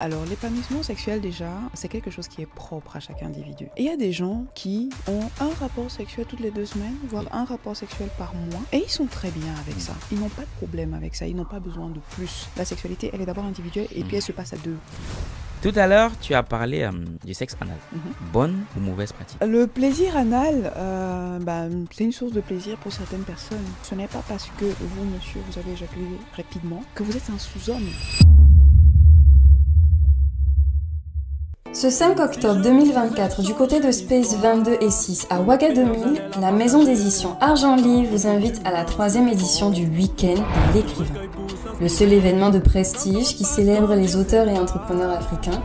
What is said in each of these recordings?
Alors l'épanouissement sexuel déjà, c'est quelque chose qui est propre à chaque individu. Et il y a des gens qui ont un rapport sexuel toutes les deux semaines, voire un rapport sexuel par mois, et ils sont très bien avec ça. Ils n'ont pas de problème avec ça, ils n'ont pas besoin de plus. La sexualité, elle est d'abord individuelle et puis elle se passe à deux. Tout à l'heure, tu as parlé euh, du sexe anal. Mhm. Bonne ou mauvaise pratique? Le plaisir anal, euh, bah, c'est une source de plaisir pour certaines personnes. Ce n'est pas parce que vous, monsieur, vous avez éjaculé rapidement que vous êtes un sous-homme. Ce 5 octobre 2024, du côté de Space 22 et 6 à Ouagadougou, la maison d'édition Argent Livre vous invite à la troisième édition du Week-end de l'écrivain. Le seul événement de prestige qui célèbre les auteurs et entrepreneurs africains,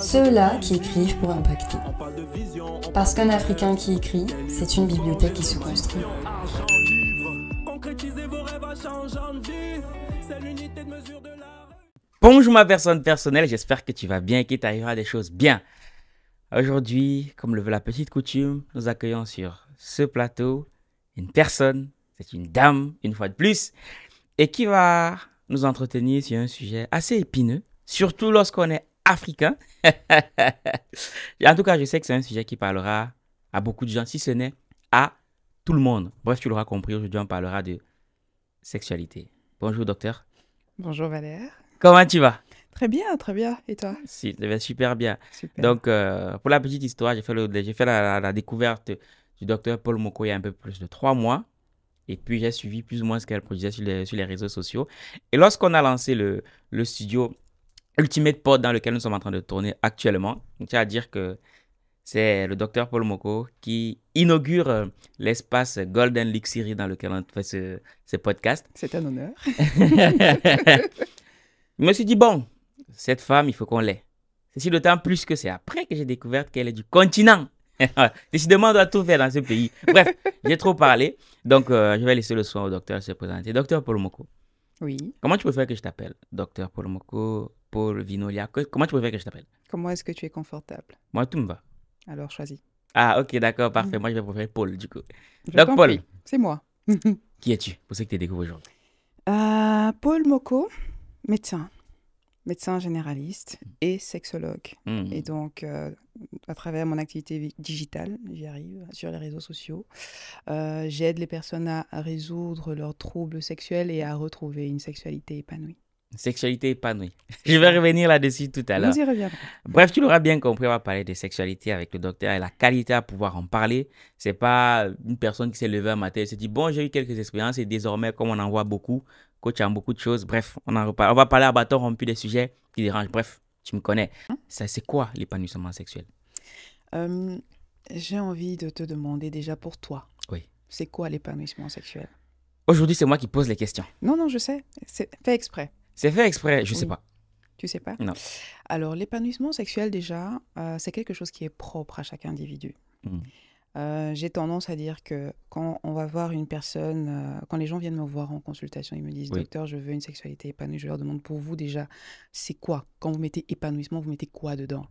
ceux-là qui écrivent pour impacter. Parce qu'un Africain qui écrit, c'est une bibliothèque qui se construit. Bonjour ma personne personnelle, j'espère que tu vas bien et qu'il t'arrivera des choses bien. Aujourd'hui, comme le veut la petite coutume, nous accueillons sur ce plateau une personne, c'est une dame, une fois de plus, et qui va nous entretenir sur un sujet assez épineux, surtout lorsqu'on est africain. en tout cas, je sais que c'est un sujet qui parlera à beaucoup de gens, si ce n'est à tout le monde. Bref, tu l'auras compris, aujourd'hui on parlera de sexualité. Bonjour docteur. Bonjour Valère. Comment tu vas? Très bien, très bien. Et toi? Si, je vais super bien. Super. Donc, euh, pour la petite histoire, j'ai fait, le- j'ai fait la, la- la découverte du docteur Paul Moko il y a un peu plus de trois mois. Et puis, j'ai suivi plus ou moins ce qu'elle produisait sur les, sur les réseaux sociaux. Et lorsqu'on a lancé le, le studio Ultimate Pod dans lequel nous sommes en train de tourner actuellement, je tiens à dire que c'est le docteur Paul Moko qui inaugure euh, l'espace Golden League Series dans lequel on fait ce, ce podcast. C'est un honneur. Je me suis dit, bon, cette femme, il faut qu'on l'ait. Ceci d'autant plus que c'est après que j'ai découvert qu'elle est du continent. Décidément, on doit tout faire dans ce pays. Bref, j'ai trop parlé. Donc, euh, je vais laisser le soin au docteur se présenter. Docteur Paul Moko, Oui. comment tu préfères que je t'appelle Docteur Paul Moko, Paul Vinolia, comment tu préfères que je t'appelle? Comment est-ce que tu es confortable? Moi, tout me va. Alors choisis. Ah, ok, d'accord, parfait. Moi, je vais préférer Paul, du coup. Je Donc, Paul. C'est moi. Qui es-tu? Pour ceux qui te découvrent aujourd'hui. Euh, Paul Moko, médecin. Médecin généraliste et sexologue. Hmm. Et donc, euh, à travers mon activité vi- digitale, j'y arrive, sur les réseaux sociaux, euh, j'aide les personnes à à résoudre leurs troubles sexuels et à retrouver une sexualité épanouie. Sexualité épanouie. Je vais revenir là-dessus tout à l'heure. Nous y reviendrons. Bref, tu l'auras bien compris, on va parler de sexualité avec le docteur et la qualité à pouvoir en parler. C'est pas une personne qui s'est levée un matin et s'est dit bon, j'ai eu quelques expériences et désormais, comme on en voit beaucoup, coach en beaucoup de choses. Bref, on en reparle. On va parler à bâton rompu des sujets qui dérangent. Bref, tu me connais. Ça, c'est quoi l'épanouissement sexuel? Euh, J'ai envie de te demander déjà pour toi, Oui. c'est quoi l'épanouissement sexuel? Aujourd'hui, c'est moi qui pose les questions. Non, non, je sais, c'est fait exprès. C'est fait exprès, je sais Oui. pas. Tu sais pas Non. Alors, l'épanouissement sexuel, déjà, euh, c'est quelque chose qui est propre à chaque individu. Mm. Euh, J'ai tendance à dire que quand on va voir une personne, euh, quand les gens viennent me voir en consultation, ils me disent Oui. Docteur, je veux une sexualité épanouie. Je leur demande pour vous déjà, c'est quoi? Quand vous mettez épanouissement, vous mettez quoi dedans?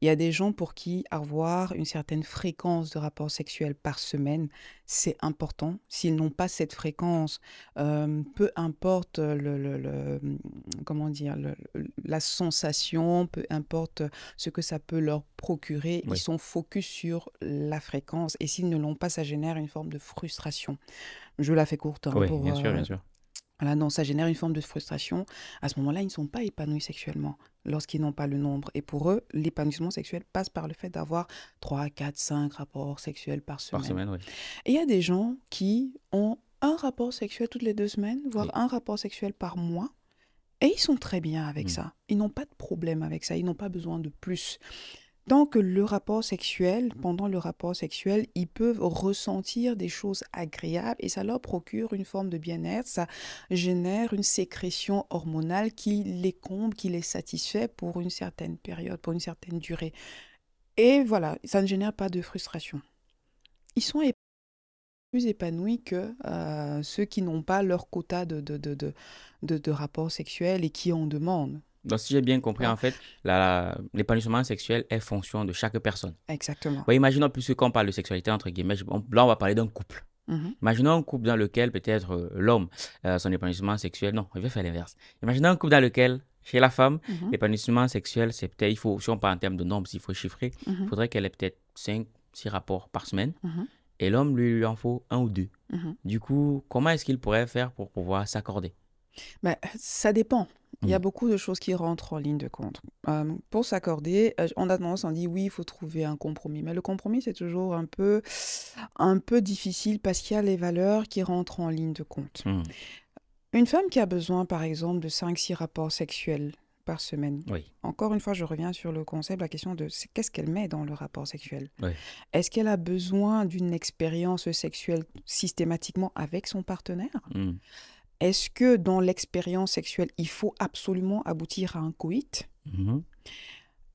Il y a des gens pour qui avoir une certaine fréquence de rapport sexuel par semaine, c'est important. S'ils n'ont pas cette fréquence, euh, peu importe le, le- le- comment dire, le- la sensation, peu importe ce que ça peut leur procurer, Oui. ils sont focus sur la fréquence. Et s'ils ne l'ont pas, ça génère une forme de frustration. Je la fais courte. hein, Oui, pour, bien sûr, euh, bien sûr. Voilà, non, ça génère une forme de frustration. À ce moment-là, ils ne sont pas épanouis sexuellement lorsqu'ils n'ont pas le nombre. Et pour eux, l'épanouissement sexuel passe par le fait d'avoir 3, 4, 5 rapports sexuels par semaine. Par semaine, oui. Et il y a des gens qui ont un rapport sexuel toutes les deux semaines, voire Oui. un rapport sexuel par mois. Et ils sont très bien avec Mm. ça. Ils n'ont pas de problème avec ça. Ils n'ont pas besoin de plus. Tant que le rapport sexuel, pendant le rapport sexuel, ils peuvent ressentir des choses agréables et ça leur procure une forme de bien-être. Ça génère une sécrétion hormonale qui les comble, qui les satisfait pour une certaine période, pour une certaine durée. Et voilà, ça ne génère pas de frustration. Ils sont plus épanouis que euh, ceux qui n'ont pas leur quota de, de, de, de, de, de rapports sexuels et qui en demandent. Donc, si j'ai bien compris, en fait, l'épanouissement sexuel est fonction de chaque personne. Exactement. Ouais, imaginons, puisque quand on parle de sexualité, entre guillemets, on- là, on va parler d'un couple. Mhm. Imaginons un couple dans lequel peut-être euh, l'homme, euh, son épanouissement sexuel, non, je vais faire l'inverse. Imaginons un couple dans lequel Chez la femme, Mhm, l'épanouissement sexuel, c'est peut-être, il faut, si on parle en termes de nombres, s'il faut chiffrer, il mhm, faudrait qu'elle ait peut-être 5, 6 rapports par semaine. Et l'homme, lui, lui en faut un ou deux. Du coup, comment est-ce qu'il pourrait faire pour pouvoir s'accorder? Ben, ça dépend. Il y a Mhm. beaucoup de choses qui rentrent en ligne de compte. Euh, pour s'accorder, euh, on a tendance à dire oui, il faut trouver un compromis. Mais le compromis, c'est toujours un peu, un peu difficile parce qu'il y a les valeurs qui rentrent en ligne de compte. Hmm, Une femme qui a besoin, par exemple, de 5-6 rapports sexuels par semaine, Oui. encore une fois, je reviens sur le concept, la question de qu'est-ce qu'elle met dans le rapport sexuel? Oui. Est-ce qu'elle a besoin d'une expérience sexuelle systématiquement avec son partenaire? Hmm, Est-ce que dans l'expérience sexuelle, il faut absolument aboutir à un coït? Mhm.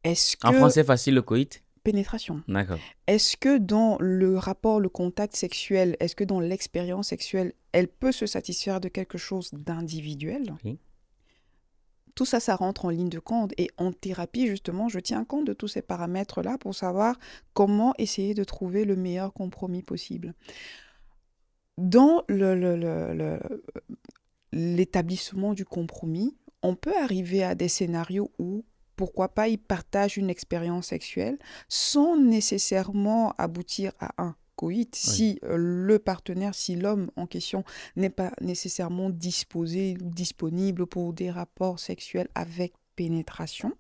Est-ce que En français facile, le coït? Pénétration D'accord. Est-ce que dans le rapport, le contact sexuel, est-ce que dans l'expérience sexuelle, elle peut se satisfaire de quelque chose d'individuel? Oui. Tout ça, ça rentre en ligne de compte. Et en thérapie, justement, je tiens compte de tous ces paramètres-là pour savoir comment essayer de trouver le meilleur compromis possible. Dans le- le- le- le- l'établissement du compromis, on peut arriver à des scénarios où, pourquoi pas, ils partagent une expérience sexuelle sans nécessairement aboutir à un coït. Si euh, le partenaire, si l'homme en question n'est pas nécessairement disposé ou disponible pour des rapports sexuels avec pénétration,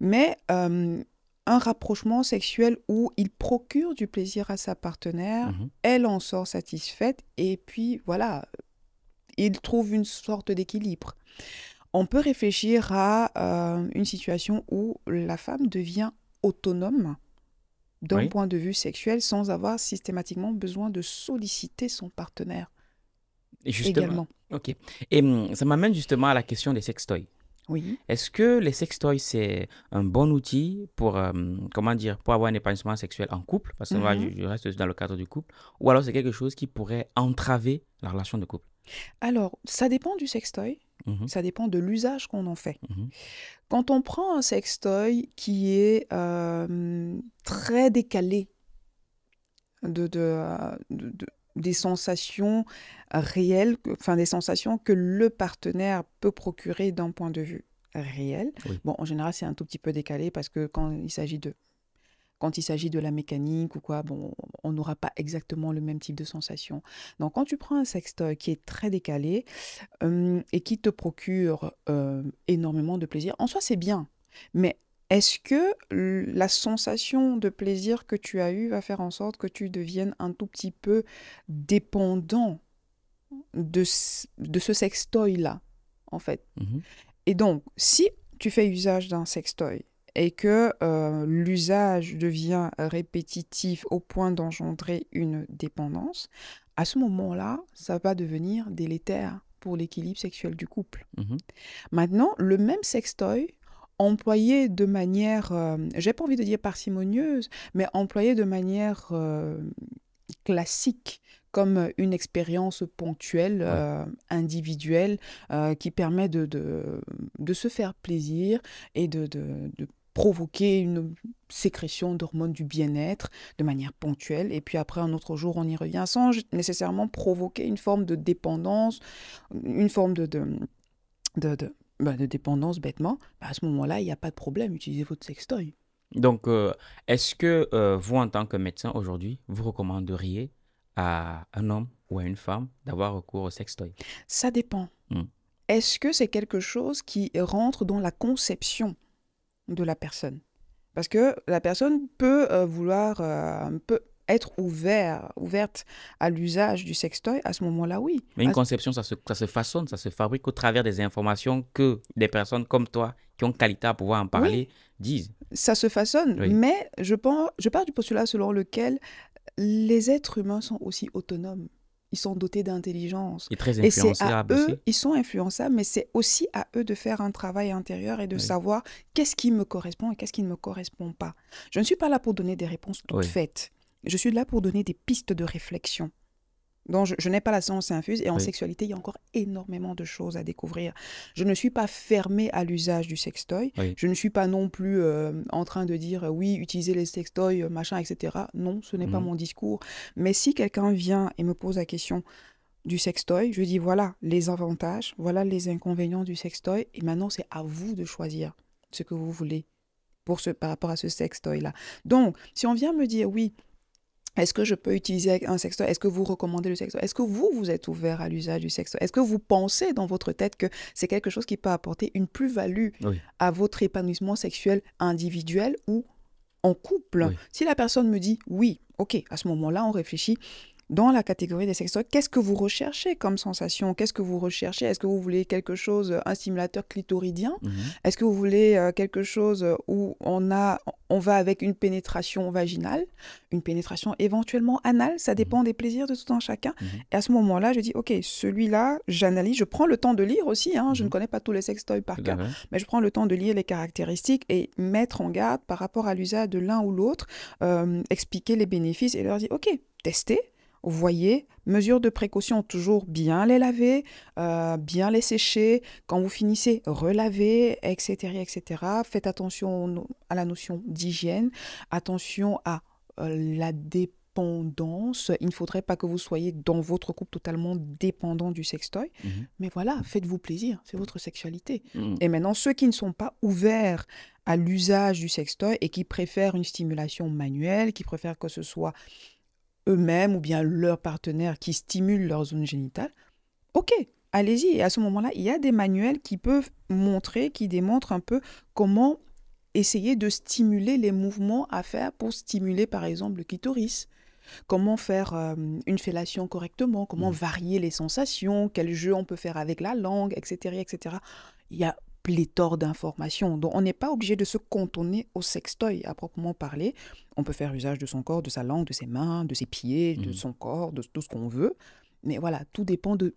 mais euh, un rapprochement sexuel où il procure du plaisir à sa partenaire, Mhm. elle en sort satisfaite et puis voilà, il trouve une sorte d'équilibre. On peut réfléchir à euh, une situation où la femme devient autonome d'un Oui. point de vue sexuel sans avoir systématiquement besoin de solliciter son partenaire Et justement, également. ok. Et hum, ça m'amène justement à la question des sextoys. Oui. Est-ce que les sextoys, c'est un bon outil pour, euh, comment dire, pour avoir un épanouissement sexuel en couple? Parce que moi, Mhm. je, je reste dans le cadre du couple. Ou alors, c'est quelque chose qui pourrait entraver la relation de couple? Alors, ça dépend du sextoy, Mhm, ça dépend de l'usage qu'on en fait. mhm. Quand on prend un sextoy qui est euh, très décalé de, de, euh, de- de- des sensations réelles, enfin des sensations que le partenaire peut procurer d'un point de vue réel. Oui. Bon, en général, c'est un tout petit peu décalé parce que quand il s'agit de quand il s'agit de la mécanique ou quoi, bon, on n'aura pas exactement le même type de sensation. Donc, quand tu prends un sextoy qui est très décalé euh, et qui te procure euh, énormément de plaisir, en soi, c'est bien. Mais est-ce que la sensation de plaisir que tu as eue va faire en sorte que tu deviennes un tout petit peu dépendant de, ce- de ce sextoy-là, en fait? Mhm. et donc, si tu fais usage d'un sextoy et que euh, l'usage devient répétitif au point d'engendrer une dépendance, à ce moment-là, ça va devenir délétère pour l'équilibre sexuel du couple. Mhm. Maintenant, le même sextoy, employé de manière, euh, j'ai pas envie de dire parcimonieuse, mais employé de manière euh, classique, comme une expérience ponctuelle, Ouais. euh, individuelle, qui permet de, de, de se faire plaisir et de, de, de provoquer une sécrétion d'hormones du bien-être de manière ponctuelle. Et puis après, un autre jour, on y revient sans nécessairement provoquer une forme de dépendance, une forme de, de, de, de, bah, de dépendance bêtement. Bah, à ce moment-là, il n'y a pas de problème. Utilisez votre sextoy. Donc, euh, est-ce que euh, vous, en tant que médecin aujourd'hui, vous recommanderiez à un homme ou à une femme d'avoir recours au sextoy? Ça dépend. Mm. Est-ce que c'est quelque chose qui rentre dans la conception de la personne? Parce que la personne peut euh, vouloir, euh, peut être ouvert, ouverte à l'usage du sextoy. À ce moment-là, oui. Mais une conception, ça se, ça se façonne, ça se fabrique au travers des informations que des personnes comme toi, qui ont qualité à pouvoir en parler, disent. ça se façonne, Oui. mais je, pense, je pars du postulat selon lequel les êtres humains sont aussi autonomes. Ils sont dotés d'intelligence. Et très Et c'est à influençable aussi. eux, ils sont influençables, mais c'est aussi à eux de faire un travail intérieur et de Oui. savoir qu'est-ce qui me correspond et qu'est-ce qui ne me correspond pas. Je ne suis pas là pour donner des réponses toutes faites. Je suis là pour donner des pistes de réflexion. Donc, je, je n'ai pas la science infuse et en Oui. sexualité, il y a encore énormément de choses à découvrir. Je ne suis pas fermée à l'usage du sextoy. Oui. Je ne suis pas non plus euh, en train de dire oui, utilisez les sextoys, euh, machin, etc. Non, ce n'est pas Mhm. mon discours. Mais si quelqu'un vient et me pose la question, du sextoy. Je dis voilà les avantages, voilà les inconvénients du sextoy. Et maintenant, c'est à vous de choisir ce que vous voulez pour ce, par rapport à ce sextoy-là. Donc, si on vient me dire oui, est-ce que je peux utiliser un sextoy? Est-ce que vous recommandez le sextoy? Est-ce que vous, vous êtes ouvert à l'usage du sextoy? Est-ce que vous pensez dans votre tête que c'est quelque chose qui peut apporter une plus-value Oui. à votre épanouissement sexuel individuel ou en couple? Oui. Si la personne me dit oui, ok, à ce moment-là, on réfléchit dans la catégorie des sextoys. Qu'est-ce que vous recherchez comme sensation? Qu'est-ce que vous recherchez? Est-ce que vous voulez quelque chose, un stimulateur clitoridien? Mhm. est-ce que vous voulez euh, quelque chose où on a, on va avec une pénétration vaginale, une pénétration éventuellement anale, ça dépend des plaisirs de tout un chacun. Mhm. Et à ce moment-là, je dis, ok, celui-là, j'analyse, je prends le temps de lire aussi, hein, je ne Mhm. connais pas tous les sextoys par cœur, mais je prends le temps de lire les caractéristiques et mettre en garde par rapport à l'usage de l'un ou l'autre, euh, expliquer les bénéfices et leur dire, ok, testez. Voyez, mesure de précaution, toujours bien les laver, euh, bien les sécher, quand vous finissez, relaver, etc., etc. Faites attention à la notion d'hygiène, attention à euh, la dépendance. Il ne faudrait pas que vous soyez dans votre couple totalement dépendant du sextoy. Mhm. Mais voilà, faites-vous plaisir, c'est votre sexualité. Mhm. Et maintenant, ceux qui ne sont pas ouverts à l'usage du sextoy et qui préfèrent une stimulation manuelle, qui préfèrent que ce soit eux-mêmes ou bien leur partenaire qui stimule leur zone génitale, ok, allez-y. Et à ce moment-là, il y a des manuels qui peuvent montrer, qui démontrent un peu comment essayer de stimuler les mouvements à faire pour stimuler, par exemple, le clitoris. Comment faire euh, une fellation correctement, comment Mhm. varier les sensations, quel jeu on peut faire avec la langue, etc. etc. Il y a pléthore d'informations. Donc, on n'est pas obligé de se cantonner au sextoy à proprement parler. On peut faire usage de son corps, de sa langue, de ses mains, de ses pieds, de Mhm. son corps, de tout ce qu'on veut. Mais voilà, tout dépend de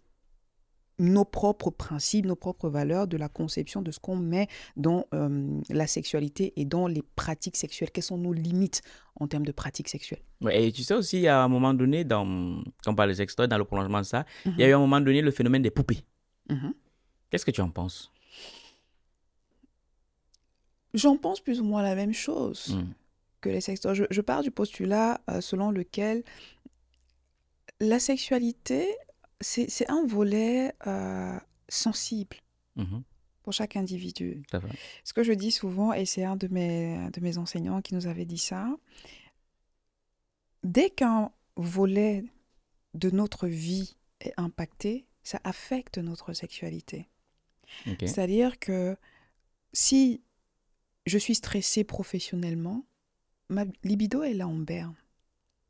nos propres principes, nos propres valeurs, de la conception de ce qu'on met dans euh, la sexualité et dans les pratiques sexuelles. Quelles sont nos limites en termes de pratiques sexuelles? Ouais, et tu sais aussi, à un moment donné, dans, quand on parle des sextoys, dans le prolongement de ça, il y a Mhm. eu à un moment donné le phénomène des poupées. Mhm. Qu'est-ce que tu en penses? J'en pense plus ou moins la même chose. Mhm. que les sextoys. Je, je pars du postulat euh, selon lequel la sexualité, c'est un volet euh, sensible Mhm. pour chaque individu. Ce que je dis souvent, et c'est un de mes, de mes enseignants qui nous avait dit ça, dès qu'un volet de notre vie est impacté, ça affecte notre sexualité. C'est-à-dire que si je suis stressée professionnellement, ma libido est là en berne.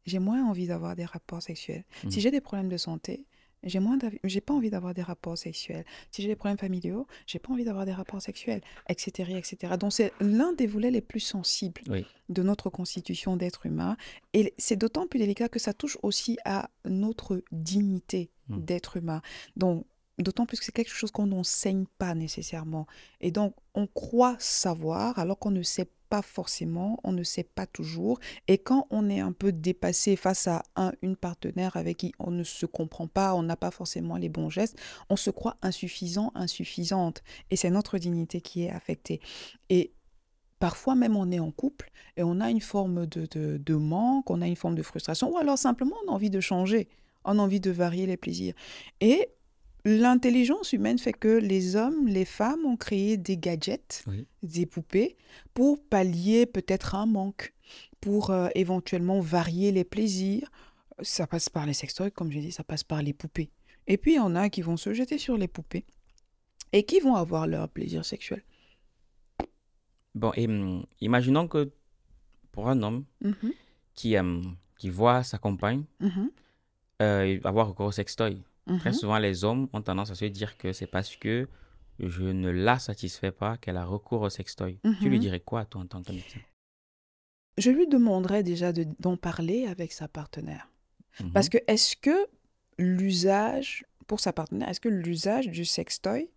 J'ai moins envie d'avoir des rapports sexuels. Mhm. Si j'ai des problèmes de santé, j'ai moins j'ai pas envie d'avoir des rapports sexuels. Si j'ai des problèmes familiaux, j'ai pas envie d'avoir des rapports sexuels, etc., etc. Donc c'est l'un des volets les plus sensibles Oui. de notre constitution d'être humain, et c'est d'autant plus délicat que ça touche aussi à notre dignité Mhm. d'être humain. Donc D'autant plus que c'est quelque chose qu'on n'enseigne pas nécessairement. Et donc, on croit savoir alors qu'on ne sait pas forcément, on ne sait pas toujours. Et quand on est un peu dépassé face à un, une partenaire avec qui on ne se comprend pas, on n'a pas forcément les bons gestes, on se croit insuffisant, insuffisante. Et c'est notre dignité qui est affectée. Et parfois même on est en couple et on a une forme de, de, de manque, on a une forme de frustration, ou alors simplement on a envie de changer, on a envie de varier les plaisirs. Et L'intelligence humaine fait que les hommes, les femmes ont créé des gadgets, Oui. des poupées, pour pallier peut-être un manque, pour euh, éventuellement varier les plaisirs. Ça passe par les sextoys, comme j'ai dit, ça passe par les poupées. Et puis il y en a qui vont se jeter sur les poupées et qui vont avoir leur plaisir sexuel. Bon, et hum, imaginons que pour un homme Mhm, qui, hum, qui voit sa compagne mhm, euh, avoir recours au sextoy, très mhm. souvent les hommes ont tendance à se dire que c'est parce que je ne la satisfais pas qu'elle a recours au sextoy. Tu lui Mhm. dirais quoi, toi, en tant que médecin? Je lui demanderais déjà de- d'en parler avec sa partenaire. Parce Mhm. que est-ce que l'usage, pour sa partenaire, est-ce que l'usage du sextoy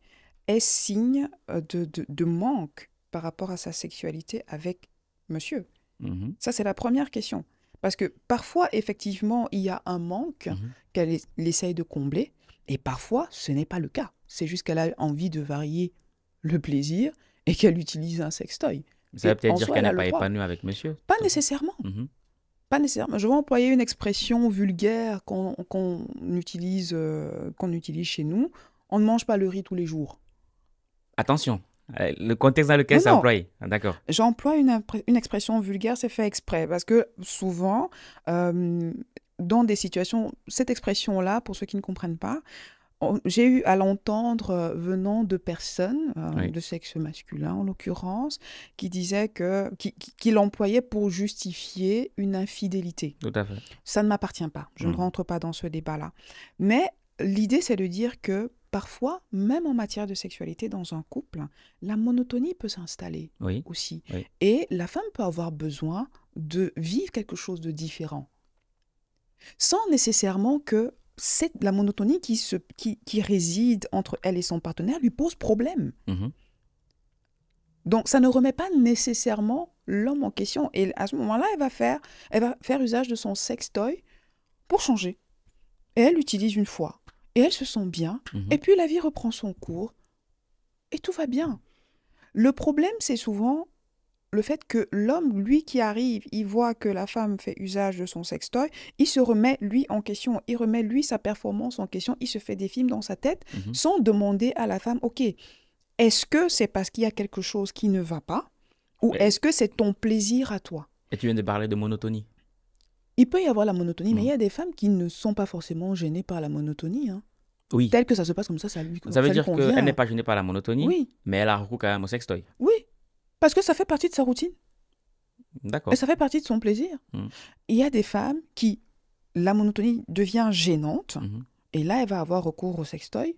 est signe euh, de, de, de manque par rapport à sa sexualité avec monsieur? Ça, c'est la première question. Parce que parfois, effectivement, il y a un manque Mhm. qu'elle es- elle essaye de combler, et parfois, ce n'est pas le cas. C'est juste qu'elle a envie de varier le plaisir et qu'elle utilise un sextoy. Ça veut peut-être dire qu'elle elle a n'est pas épanouie avec monsieur. Pas nécessairement. Mhm. pas nécessairement. Je vais employer une expression vulgaire qu'on utilise, euh, qu'on utilise chez nous. On ne mange pas le riz tous les jours. Attention, le contexte dans lequel c'est employé. Ah, D'accord. J'emploie une, expression vulgaire, c'est fait exprès, parce que souvent, euh, dans des situations, cette expression-là, pour ceux qui ne comprennent pas, j'ai eu à l'entendre euh, venant de personnes, euh, Oui. de sexe masculin en l'occurrence, qui disaient que, qui, l'employaient pour justifier une infidélité. Tout à fait. Ça ne m'appartient pas. Je ne rentre pas dans ce débat-là. Mais l'idée, c'est de dire que parfois, même en matière de sexualité dans un couple, la monotonie peut s'installer Oui. aussi. Oui. Et la femme peut avoir besoin de vivre quelque chose de différent. Sans nécessairement que cette, la monotonie qui, se, qui, qui réside entre elle et son partenaire lui pose problème. Mhm. Donc, ça ne remet pas nécessairement l'homme en question. Et à ce moment-là, elle va faire, elle va faire usage de son sextoy pour changer. Et elle l'utilise une fois. Et elle se sent bien. Mhm. Et puis la vie reprend son cours. Et tout va bien. Le problème, c'est souvent le fait que l'homme, lui qui arrive, il voit que la femme fait usage de son sextoy, il se remet lui en question, il remet lui sa performance en question, il se fait des films dans sa tête Mhm. sans demander à la femme, ok, est-ce que c'est parce qu'il y a quelque chose qui ne va pas ou Mais- est-ce que c'est ton plaisir à toi? Et tu viens de parler de monotonie. Il peut y avoir la monotonie, mais Mhm. il y a des femmes qui ne sont pas forcément gênées par la monotonie. Hein. Oui. Tel que ça se passe comme ça, ça lui Ça veut lui dire qu'elle n'est pas gênée par la monotonie, Oui, mais elle a recours quand même au sextoy. oui. Parce que ça fait partie de sa routine. D'accord. Et ça fait partie de son plaisir. Mhm. Il y a des femmes qui, la monotonie devient gênante, Mhm. et là, elle va avoir recours au sextoy.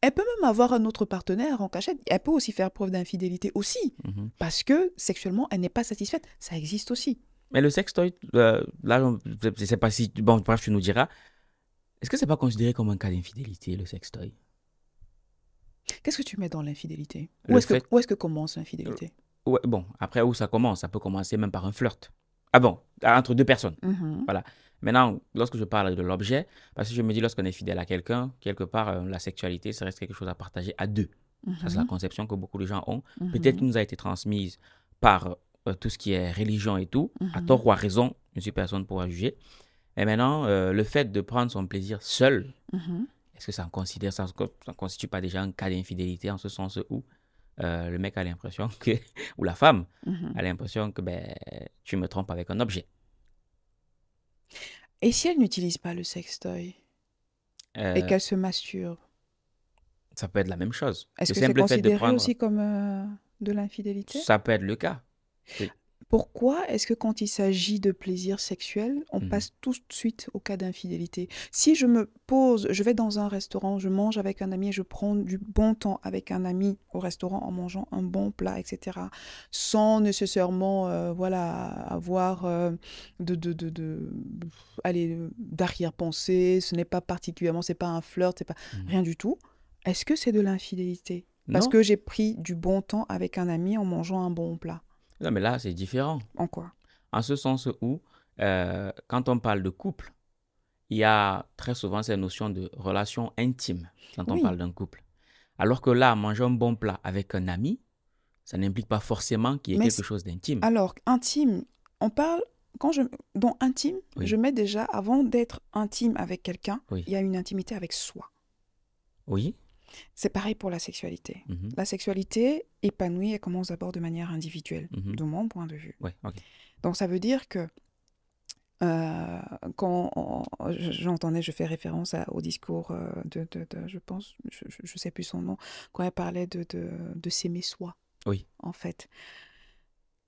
Elle peut même avoir un autre partenaire en cachette. Elle peut aussi faire preuve d'infidélité aussi, Mhm. parce que sexuellement, elle n'est pas satisfaite. Ça existe aussi. Mais le sextoy, euh, là, je ne sais pas si. Bon, bref, tu nous diras. Est-ce que c'est pas considéré comme un cas d'infidélité, le sextoy? Qu'est-ce que tu mets dans l'infidélité? Où est-ce que, fait- où est-ce que commence l'infidélité? Ouais, bon, après où ça commence? Ça peut commencer même par un flirt. Ah bon, entre deux personnes. Mhm. Maintenant, lorsque je parle de l'objet, parce que je me dis, lorsqu'on est fidèle à quelqu'un, quelque part, euh, la sexualité, ça reste quelque chose à partager à deux. Ça, c'est la conception que beaucoup de gens ont. Mhm. Peut-être qu'il nous a été transmise par euh, tout ce qui est religion et tout, à tort ou à raison, je ne suis personne pour juger. Et maintenant, euh, le fait de prendre son plaisir seul, Mhm. est-ce que ça en considère, ça ne constitue pas déjà un cas d'infidélité en ce sens où euh, le mec a l'impression que, ou la femme Mhm. a l'impression que ben, tu me trompes avec un objet. Et si elle n'utilise pas le sextoy Euh, et qu'elle se masturbe, ça peut être la même chose. est-ce que c'est considéré prendre- aussi comme euh, de l'infidélité? Ça peut être le cas. Pourquoi est-ce que quand il s'agit de plaisir sexuel, on Mhm. passe tout de suite au cas d'infidélité? Si je me pose, je vais dans un restaurant, je mange avec un ami, je prends du bon temps avec un ami au restaurant en mangeant un bon plat, etc., sans nécessairement, euh, voilà, avoir euh, de, de, de, d'arrière-pensée, ce n'est pas particulièrement, c'est pas un flirt, c'est pas Mhm. rien du tout. Est-ce que c'est de l'infidélité? Parce Non. que j'ai pris du bon temps avec un ami en mangeant un bon plat. Non, mais là, c'est différent. En quoi? En ce sens où, euh, quand on parle de couple, il y a très souvent cette notion de relation intime quand on parle d'un couple. Alors que là, manger un bon plat avec un ami, ça n'implique pas forcément qu'il y ait Mais quelque chose d'intime. Alors, intime, on parle, quand je, dans intime, Oui. je mets déjà, avant d'être intime avec quelqu'un, Oui. il y a une intimité avec soi. Oui. C'est pareil pour la sexualité. Mhm. La sexualité épanouie, elle commence d'abord de manière individuelle, Mhm. de mon point de vue. Ouais. Donc, ça veut dire que euh, quand j'entendais, je fais référence à- au discours euh, de, de- de- je pense, je ne sais plus son nom, quand elle parlait de, s'aimer soi, Oui. en fait.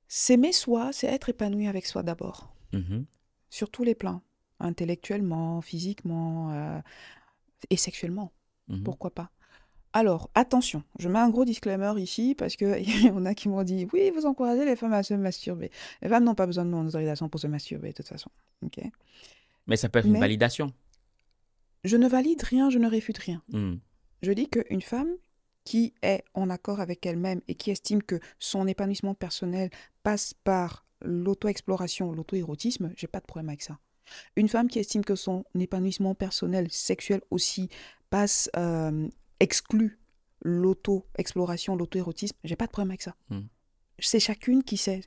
S'aimer soi, c'est être épanoui avec soi d'abord. Mhm. sur tous les plans, intellectuellement, physiquement euh, et sexuellement, pourquoi pas? Alors, attention, je mets un gros disclaimer ici parce qu'il y en a qui m'ont dit oui, vous encouragez les femmes à se masturber. Les femmes n'ont pas besoin de mon autorisation pour se masturber, de toute façon. ok Mais ça peut être une validation. je ne valide rien, je ne réfute rien. Mhm. Je dis qu'une femme qui est en accord avec elle-même et qui estime que son épanouissement personnel passe par l'auto-exploration, l'auto-érotisme, j'ai pas de problème avec ça. Une femme qui estime que son épanouissement personnel, sexuel aussi, passe, euh, exclut l'auto-exploration, l'auto-érotisme, j'ai pas de problème avec ça. Mm. C'est chacune qui sait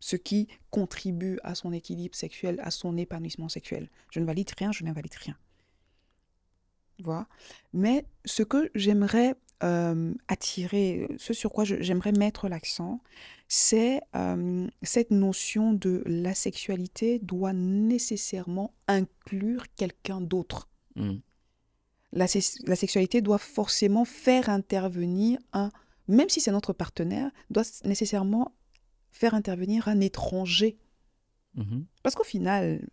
ce qui contribue à son équilibre sexuel, à son épanouissement sexuel. Je ne valide rien, je n'invalide rien. Voilà. Mais ce que j'aimerais euh, attirer, ce sur quoi j'aimerais mettre l'accent, c'est euh, cette notion de la sexualité doit nécessairement inclure quelqu'un d'autre. Mm. La, la sexualité doit forcément faire intervenir un, même si c'est notre partenaire, doit nécessairement faire intervenir un étranger. Mhm. Parce qu'au final,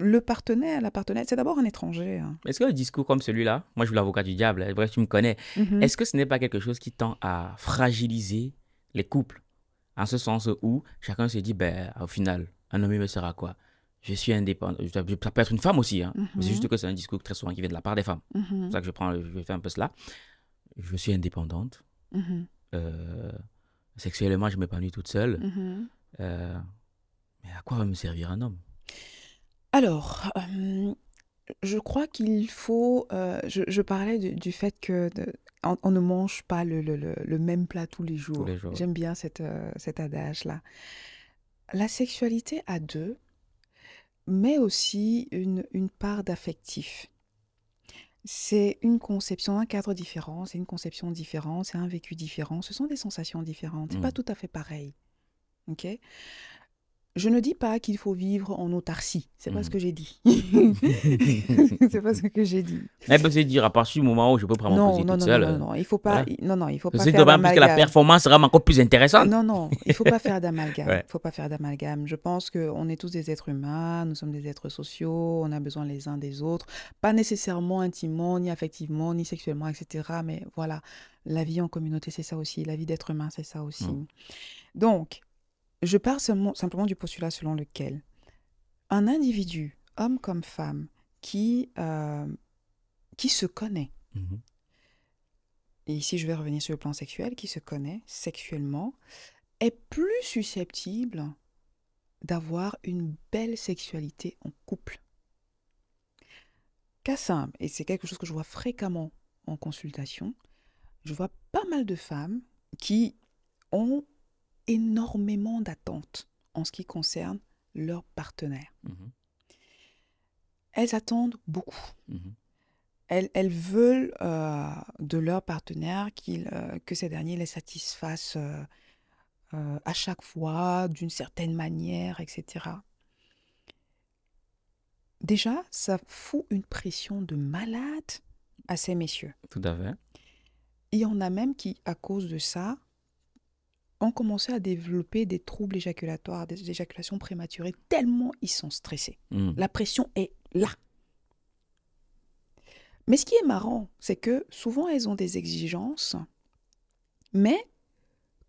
le partenaire, la partenaire, c'est d'abord un étranger. hein. Est-ce que le discours comme celui-là, moi je suis l'avocat du diable, bref, tu me connais, Mhm. est-ce que ce n'est pas quelque chose qui tend à fragiliser les couples? En ce sens où chacun se dit, ben, au final, un homme me sert à quoi? Je suis indépendant. Ça peut être une femme aussi, hein, mais c'est Mhm. juste que c'est un discours très souvent qui vient de la part des femmes. C'est Mhm. pour ça que je, prends, je fais un peu cela. Je suis indépendante. Mhm. euh, sexuellement, je m'épanouis toute seule. Mhm. Euh, mais à quoi va me servir un homme? Alors, euh, je crois qu'il faut. euh, je, je parlais du, du fait que de- on, on ne mange pas le, le- le- le même plat tous les jours. jours. J'aime bien cette, cet adage-là. La sexualité à deux, mais aussi une, une part d'affectif. C'est une conception, un cadre différent, c'est une conception différente, c'est un vécu différent, ce sont des sensations différentes, c'est pas Mm. tout à fait pareil. Ok? Je ne dis pas qu'il faut vivre en autarcie, c'est pas ce Mm. que j'ai dit. c'est pas ce que j'ai dit. Elle peut se dire, à partir du moment où je peux prendre mon Non, non, toute non, seule, non, non, non, il faut pas, voilà. non, non, il faut pas faire que puisque la d'amalgame. performance sera encore plus intéressante. Non, non, il faut pas faire d'amalgame. Ouais. Il faut pas faire d'amalgame. Je pense qu'on est tous des êtres humains, nous sommes des êtres sociaux, on a besoin les uns des autres, pas nécessairement intimement, ni affectivement, ni sexuellement, etc. Mais voilà, la vie en communauté, c'est ça aussi. La vie d'être humain, c'est ça aussi. Mm. Donc, je pars simplement du postulat selon lequel un individu, homme comme femme, qui, euh, qui se connaît, Mhm. et ici je vais revenir sur le plan sexuel, qui se connaît sexuellement, est plus susceptible d'avoir une belle sexualité en couple. Cas simple, et c'est quelque chose que je vois fréquemment en consultation, je vois pas mal de femmes qui ont énormément d'attentes en ce qui concerne leur partenaire. Mhm. Elles attendent beaucoup. Mhm. Elles, elles veulent euh, de leur partenaire euh, que ces derniers les satisfassent euh, à chaque fois, d'une certaine manière, etc. Déjà, ça fout une pression de malade à ces messieurs. Tout à fait. Il y en a même qui, à cause de ça, ont commencé à développer des troubles éjaculatoires, des éjaculations prématurées, tellement ils sont stressés. Mhm. La pression est là. Mais ce qui est marrant, c'est que souvent elles ont des exigences, mais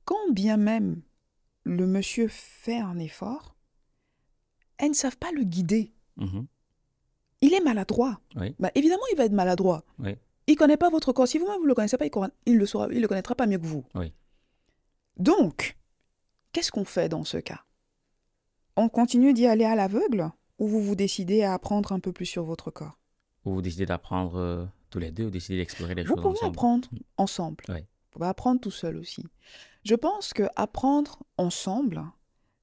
quand bien même le monsieur fait un effort, elles ne savent pas le guider. Mhm. Il est maladroit. Oui. Bah, évidemment, il va être maladroit. Oui. Il ne connaît pas votre corps. Si vous-même vous ne le connaissez pas, il ne le, saura- il le connaîtra pas mieux que vous. Oui. Donc, qu'est-ce qu'on fait dans ce cas? On continue d'y aller à l'aveugle ou vous vous décidez à apprendre un peu plus sur votre corps? Ou vous décidez d'apprendre euh, tous les deux, ou décidez d'explorer les Vous choses pouvez ensemble. apprendre ensemble. Oui. Vous pouvez apprendre tout seul aussi. Je pense que apprendre ensemble,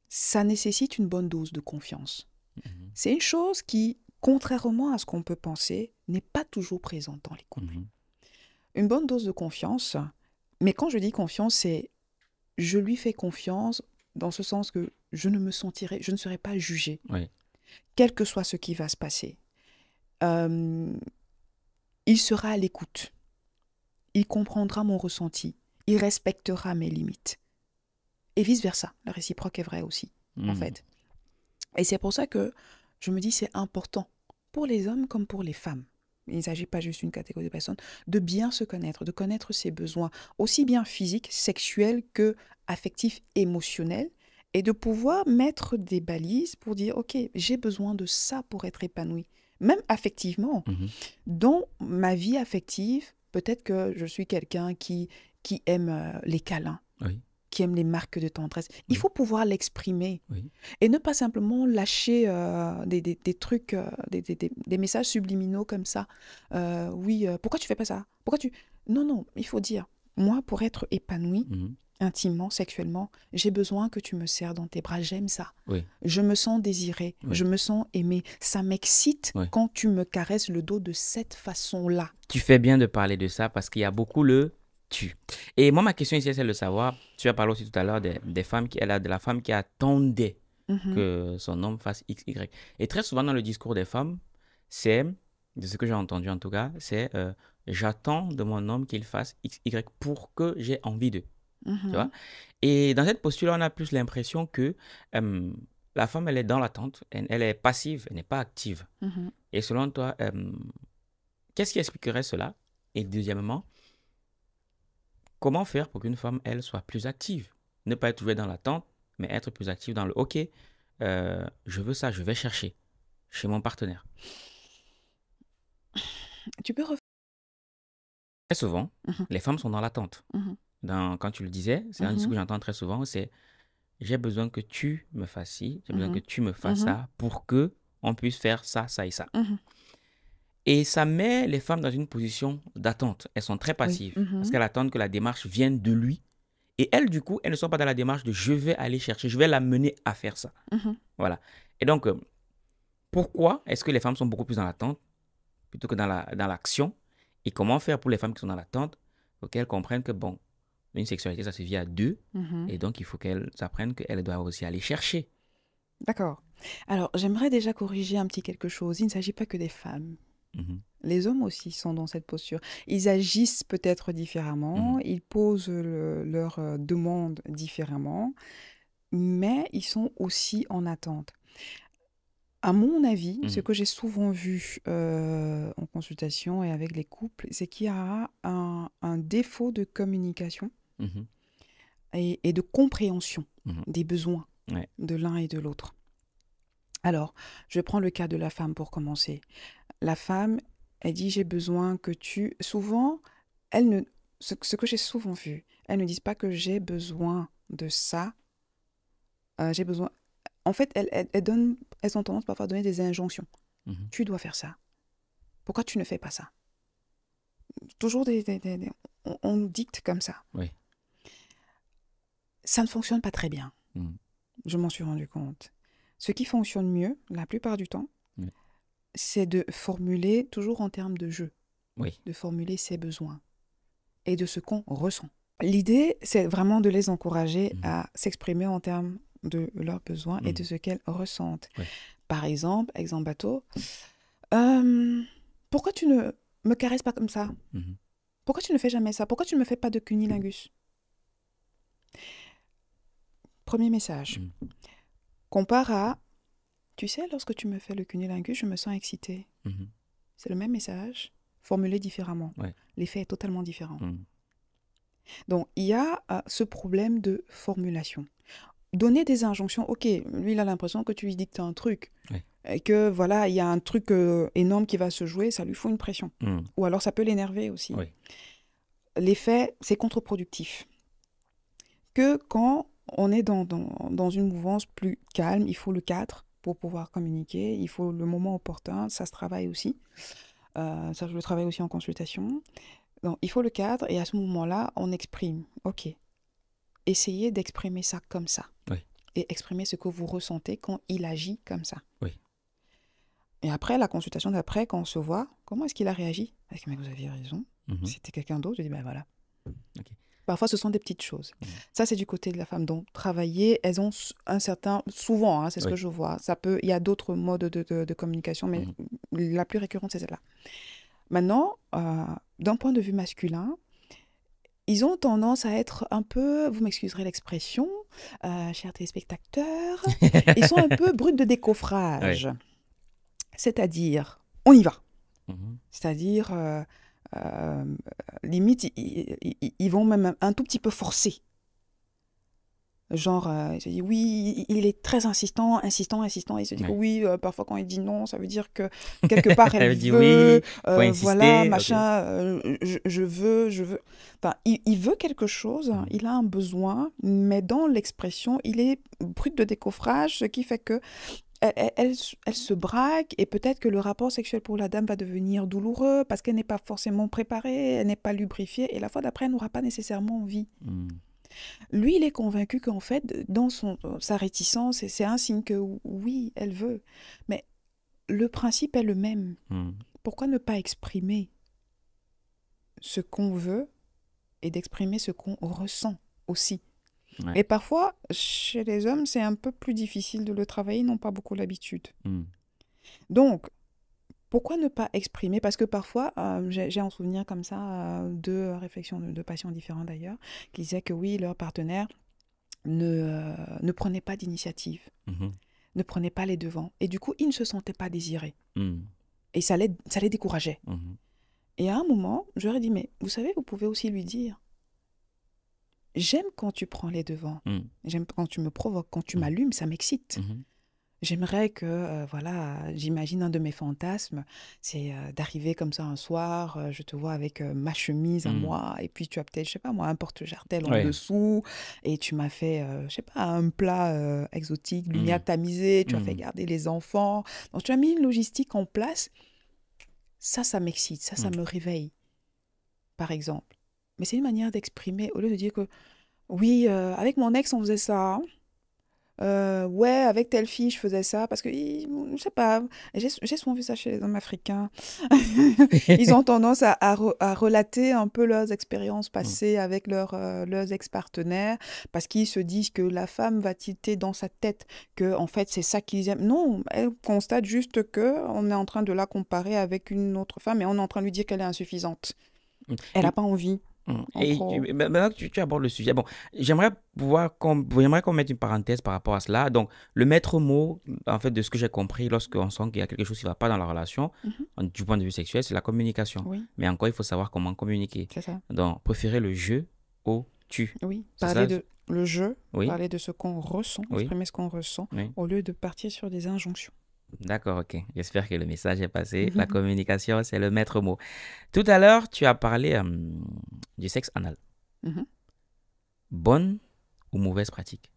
ça nécessite une bonne dose de confiance. Mhm. C'est une chose qui, contrairement à ce qu'on peut penser, n'est pas toujours présente dans les couples. Mhm. Une bonne dose de confiance, mais quand je dis confiance, c'est je lui fais confiance dans ce sens que je ne me sentirai, je ne serai pas jugée, Oui. quel que soit ce qui va se passer. Euh, il sera à l'écoute. Il comprendra mon ressenti. Il respectera mes limites. Et vice-versa. Le réciproque est vrai aussi, en Mhm. fait. Et c'est pour ça que je me dis c'est important, pour les hommes comme pour les femmes. Il ne s'agit pas juste d'une catégorie de personnes, de bien se connaître, de connaître ses besoins, aussi bien physiques, sexuels que affectifs, émotionnels, et de pouvoir mettre des balises pour dire, OK, j'ai besoin de ça pour être épanoui, même affectivement. Mhm. Dans ma vie affective, peut-être que je suis quelqu'un qui, qui aime euh, les câlins, Oui. Qui aime les marques de tendresse. Il Oui. faut pouvoir l'exprimer Oui. et ne pas simplement lâcher euh, des, des- des trucs, euh, des, des- messages subliminaux comme ça. Euh, oui, pourquoi tu fais pas ça? Pourquoi tu... Non, non, il faut dire, moi, pour être épanoui, Mhm. intimement, sexuellement, j'ai besoin que tu me serres dans tes bras, j'aime ça. Oui. Je me sens désirée, Oui. je me sens aimée. Ça m'excite quand tu me caresses le dos de cette façon-là. Tu fais bien de parler de ça parce qu'il y a beaucoup le Et moi, ma question ici, c'est de savoir, tu as parlé aussi tout à l'heure des, des femmes qui, elle a de la femme qui attendait Mhm. que son homme fasse X, Y. Et très souvent dans le discours des femmes, c'est, de ce que j'ai entendu en tout cas, c'est euh, j'attends de mon homme qu'il fasse X, Y pour que j'ai envie de. Mhm. vois? Et dans cette posture-là, on a plus l'impression que euh, la femme, elle est dans l'attente, elle, elle est passive, elle n'est pas active. Mhm. Et selon toi, euh, qu'est-ce qui expliquerait cela? Et deuxièmement, comment faire pour qu'une femme, elle, soit plus active? Ne pas être toujours dans l'attente, mais être plus active dans le OK, euh, je veux ça, je vais chercher chez mon partenaire. Tu peux refaire Très souvent, Mhm. les femmes sont dans l'attente. Dans, quand tu le disais, c'est un Mhm. discours que j'entends très souvent, c'est j'ai besoin que tu me fasses ci, j'ai besoin que tu me fasses ça pour que on puisse faire ça, ça et ça. Et ça met les femmes dans une position d'attente. Elles sont très passives Mhm. parce qu'elles attendent que la démarche vienne de lui. Et elles, du coup, elles ne sont pas dans la démarche de je vais aller chercher, je vais la mener à faire ça. Mhm. Voilà. Et donc, euh, pourquoi est-ce que les femmes sont beaucoup plus dans l'attente plutôt que dans la dans l'action? Et comment faire pour les femmes qui sont dans l'attente pour qu'elles comprennent que, bon, une sexualité, ça se vit à deux. Mhm. Et donc, il faut qu'elles apprennent qu'elles doivent aussi aller chercher. D'accord. Alors, j'aimerais déjà corriger un petit quelque chose. Il ne s'agit pas que des femmes. Mhm. Les hommes aussi sont dans cette posture. Ils agissent peut-être différemment, Mhm. ils posent le- leurs euh, demandes différemment, mais ils sont aussi en attente. À mon avis, ce Mhm. que j'ai souvent vu euh, en consultation et avec les couples, c'est qu'il y a un, un défaut de communication et, et de compréhension des besoins Ouais. de l'un et de l'autre. Alors, je prends le cas de la femme pour commencer. La femme, elle dit j'ai besoin que tu. Souvent, elle ne. Ce, ce que j'ai souvent vu, elles ne disent pas que j'ai besoin de ça. Euh, j'ai besoin. En fait, elles, elles, elles donnent, elles ont tendance parfois à donner des injonctions. Mhm. Tu dois faire ça. Pourquoi tu ne fais pas ça? Toujours des, des- des- des- on, on dicte comme ça. Oui. Ça ne fonctionne pas très bien. Mhm. Je m'en suis rendu compte. Ce qui fonctionne mieux, la plupart du temps, c'est de formuler toujours en termes de jeu, Oui. de formuler ses besoins et de ce qu'on ressent. L'idée, c'est vraiment de les encourager Mhm. à s'exprimer en termes de leurs besoins et Mhm. de ce qu'elles ressentent. Par exemple, exemple bateau, euh, pourquoi tu ne me caresses pas comme ça? Mhm. Pourquoi tu ne fais jamais ça? Pourquoi tu ne me fais pas de cunilingus? Premier message. Compare à, tu sais, lorsque tu me fais le cunilingus, je me sens excitée. Mhm. C'est le même message, formulé différemment. Ouais. L'effet est totalement différent. Mhm. Donc, il y a euh, ce problème de formulation. Donner des injonctions, ok, lui, il a l'impression que tu lui dictes un truc. Ouais. Et que, voilà, il y a un truc euh, énorme qui va se jouer, ça lui faut une pression. Mhm. Ou alors, ça peut l'énerver aussi. L'effet, c'est contre-productif. Que quand on est dans, dans, dans une mouvance plus calme, il faut le cadre pour pouvoir communiquer, il faut le moment opportun, ça se travaille aussi. Euh, ça, je le travaille aussi en consultation. Donc, il faut le cadre et à ce moment-là, on exprime. OK. Essayez d'exprimer ça comme ça. Oui. Et exprimer ce que vous ressentez quand il agit comme ça. Oui. Et après, la consultation d'après, quand on se voit, comment est-ce qu'il a réagi? Avec mais vous aviez raison. Mhm. C'était quelqu'un d'autre. Je dis, ben voilà. Ok. Parfois, ce sont des petites choses. Mhm. Ça, c'est du côté de la femme. Donc, travailler, elles ont un certain... Souvent, hein, c'est ce Oui. que je vois. Ça peut... Il y a d'autres modes de, de- de communication, mais Mhm. la plus récurrente, c'est celle-là. Maintenant, euh, d'un point de vue masculin, ils ont tendance à être un peu, vous m'excuserez l'expression, euh, chers téléspectateurs, ils sont un peu bruts de décoffrage. C'est-à-dire, on y va. Mhm. C'est-à-dire, euh, euh, limite, ils, vont même un, tout petit peu forcer. Genre, euh, il se dit oui, il est très insistant, insistant, insistant. Il se dit que oui, euh, parfois quand il dit non, ça veut dire que quelque part elle, Elle dit veut, oui, insister, voilà, machin, je, je veux, je veux. Enfin, il, il veut quelque chose, Mhm. il a un besoin, mais dans l'expression, il est brut de décoffrage, ce qui fait que elle, elle- elle s- elle se braque et peut-être que le rapport sexuel pour la dame va devenir douloureux parce qu'elle n'est pas forcément préparée, elle n'est pas lubrifiée et la fois d'après, elle n'aura pas nécessairement envie. Mhm. Lui, il est convaincu qu'en fait, dans son, sa réticence, c'est un signe que oui, elle veut. Mais le principe est le même. Hmm. Pourquoi ne pas exprimer ce qu'on veut et d'exprimer ce qu'on ressent aussi? Ouais. Et parfois, chez les hommes, c'est un peu plus difficile de le travailler, ils n'ont pas beaucoup l'habitude. Hmm. Donc, pourquoi ne pas exprimer? Parce que parfois, euh, j'ai en souvenir comme ça euh, deux réflexions de, de patients différents d'ailleurs, qui disaient que oui, leur partenaire ne, euh, ne prenait pas d'initiative, Mhm. ne prenait pas les devants. Et du coup, ils ne se sentaient pas désirés. Hmm. Et ça les, ça les décourageait. Mhm. Et à un moment, je leur ai dit, mais vous savez, vous pouvez aussi lui dire, j'aime quand tu prends les devants, Hmm. j'aime quand tu me provoques, quand tu Mm. m'allumes, ça m'excite. Mhm. J'aimerais que, euh, voilà, j'imagine un de mes fantasmes, c'est euh, d'arriver comme ça un soir, euh, je te vois avec ma chemise à Mm. moi, et puis tu as peut-être, je sais pas moi, un porte-jartel en Ouais. dessous, et tu m'as fait, je sais pas, un plat exotique, lumière Mm. tamisée, tu as fait Mm. garder les enfants. Donc tu as mis une logistique en place. Ça, ça m'excite, ça, ça Mm. me réveille, par exemple. Mais c'est une manière d'exprimer, au lieu de dire que, oui, euh, avec mon ex, on faisait ça. hein. Euh, ouais, avec telle fille, je faisais ça parce que, je sais pas, j'ai souvent vu ça chez les hommes africains. Ils ont tendance à, à re- à relater un peu leurs expériences passées avec leurs euh, leurs ex-partenaires parce qu'ils se disent que la femme va tilter dans sa tête que, en fait, c'est ça qu'ils aiment. Non, elle constate juste que on est en train de la comparer avec une autre femme et on est en train de lui dire qu'elle est insuffisante. Mm. Elle n'a pas envie. Mm. Et tu- maintenant que tu, tu abordes le sujet, bon, j'aimerais pouvoir qu'on mette une parenthèse par rapport à cela. Donc, le maître mot, en fait, de ce que j'ai compris, lorsqu'on sent qu'il y a quelque chose qui ne va pas dans la relation, Mhm. du point de vue sexuel, c'est la communication. Oui, Mais encore, il faut savoir comment communiquer. ça. Donc, préférer le je au tu. Oui, parler ça, de le jeu, Oui. parler de ce qu'on ressent, Oui. exprimer ce qu'on ressent, au lieu de partir sur des injonctions. D'accord, ok. J'espère que le message est passé. La communication, c'est le maître mot. Tout à l'heure, tu as parlé euh, du sexe anal. Mhm. Bonne ou mauvaise pratique?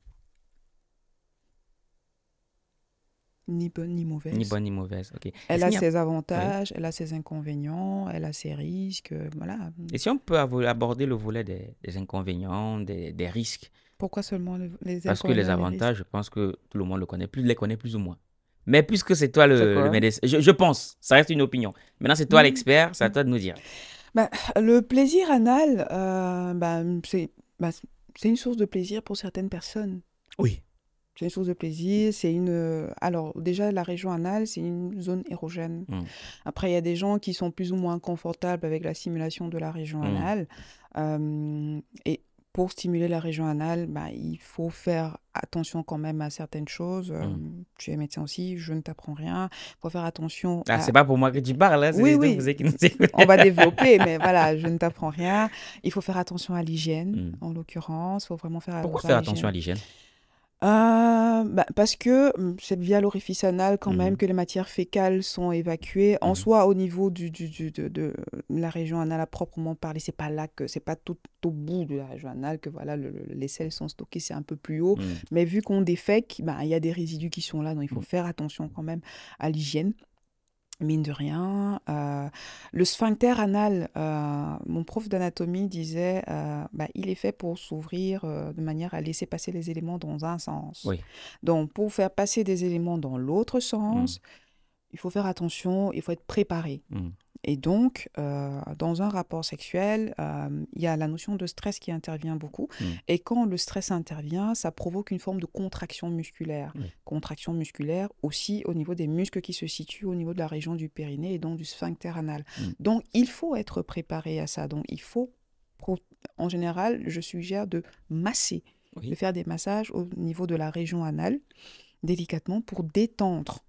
Ni bonne ni mauvaise. Ni bonne ni mauvaise, ok. Elle a ses avantages, elle a ses inconvénients, elle a ses risques, voilà. Et si on peut aborder le volet des, des inconvénients, des, des risques? Pourquoi seulement le- les Parce que les avantages, je pense que tout le monde le connaît, plus les connaît plus ou moins. Mais puisque c'est toi le, le médecin, je, je pense, ça reste une opinion. Maintenant, c'est toi Mhm. l'expert, c'est à toi de nous dire. Bah, le plaisir anal, euh, bah, c'est bah, c'est une source de plaisir pour certaines personnes. Oui. C'est une source de plaisir, c'est une... euh, Alors, déjà, la région anale, c'est une zone érogène. Mm. Après, il y a des gens qui sont plus ou moins confortables avec la stimulation de la région Mm. anale. Euh, et pour stimuler la région anale, bah, il faut faire attention quand même à certaines choses. Euh, Mm. Tu es médecin aussi, je ne t'apprends rien. Il faut faire attention Ah, à... c'est pas pour moi que tu parles, hein, c'est Oui, oui. vous qui nous. On va développer, mais voilà, je ne t'apprends rien. Il faut faire attention à l'hygiène, Mm. en l'occurrence. Il faut vraiment faire Pourquoi attention faire attention à l'hygiène? Euh, bah, parce que hum, c'est via l'orifice anal quand même Mhm. que les matières fécales sont évacuées. En Mhm. soi, au niveau du, du- du- de, de la région anale à proprement parler, c'est pas là que c'est pas tout au bout de la région anale que voilà le- le- les selles sont stockées, c'est un peu plus haut. Mm. Mais vu qu'on défèque, bah, il y a des résidus qui sont là, donc il faut faire attention quand même à l'hygiène. Mine de rien, euh, le sphincter anal, euh, mon prof d'anatomie disait, euh, bah, il est fait pour s'ouvrir de manière à laisser passer les éléments dans un sens. Oui. Donc, pour faire passer des éléments dans l'autre sens, il faut faire attention, il faut être préparé. Mm. Et donc, euh, dans un rapport sexuel, euh, il y a la notion de stress qui intervient beaucoup. Mm. Et quand le stress intervient, ça provoque une forme de contraction musculaire. Contraction musculaire aussi au niveau des muscles qui se situent au niveau de la région du périnée et donc du sphincter anal. Mm. Donc, il faut être préparé à ça. Donc, il faut, en général, je suggère de masser, Oui. de faire des massages au niveau de la région anale, délicatement, pour détendre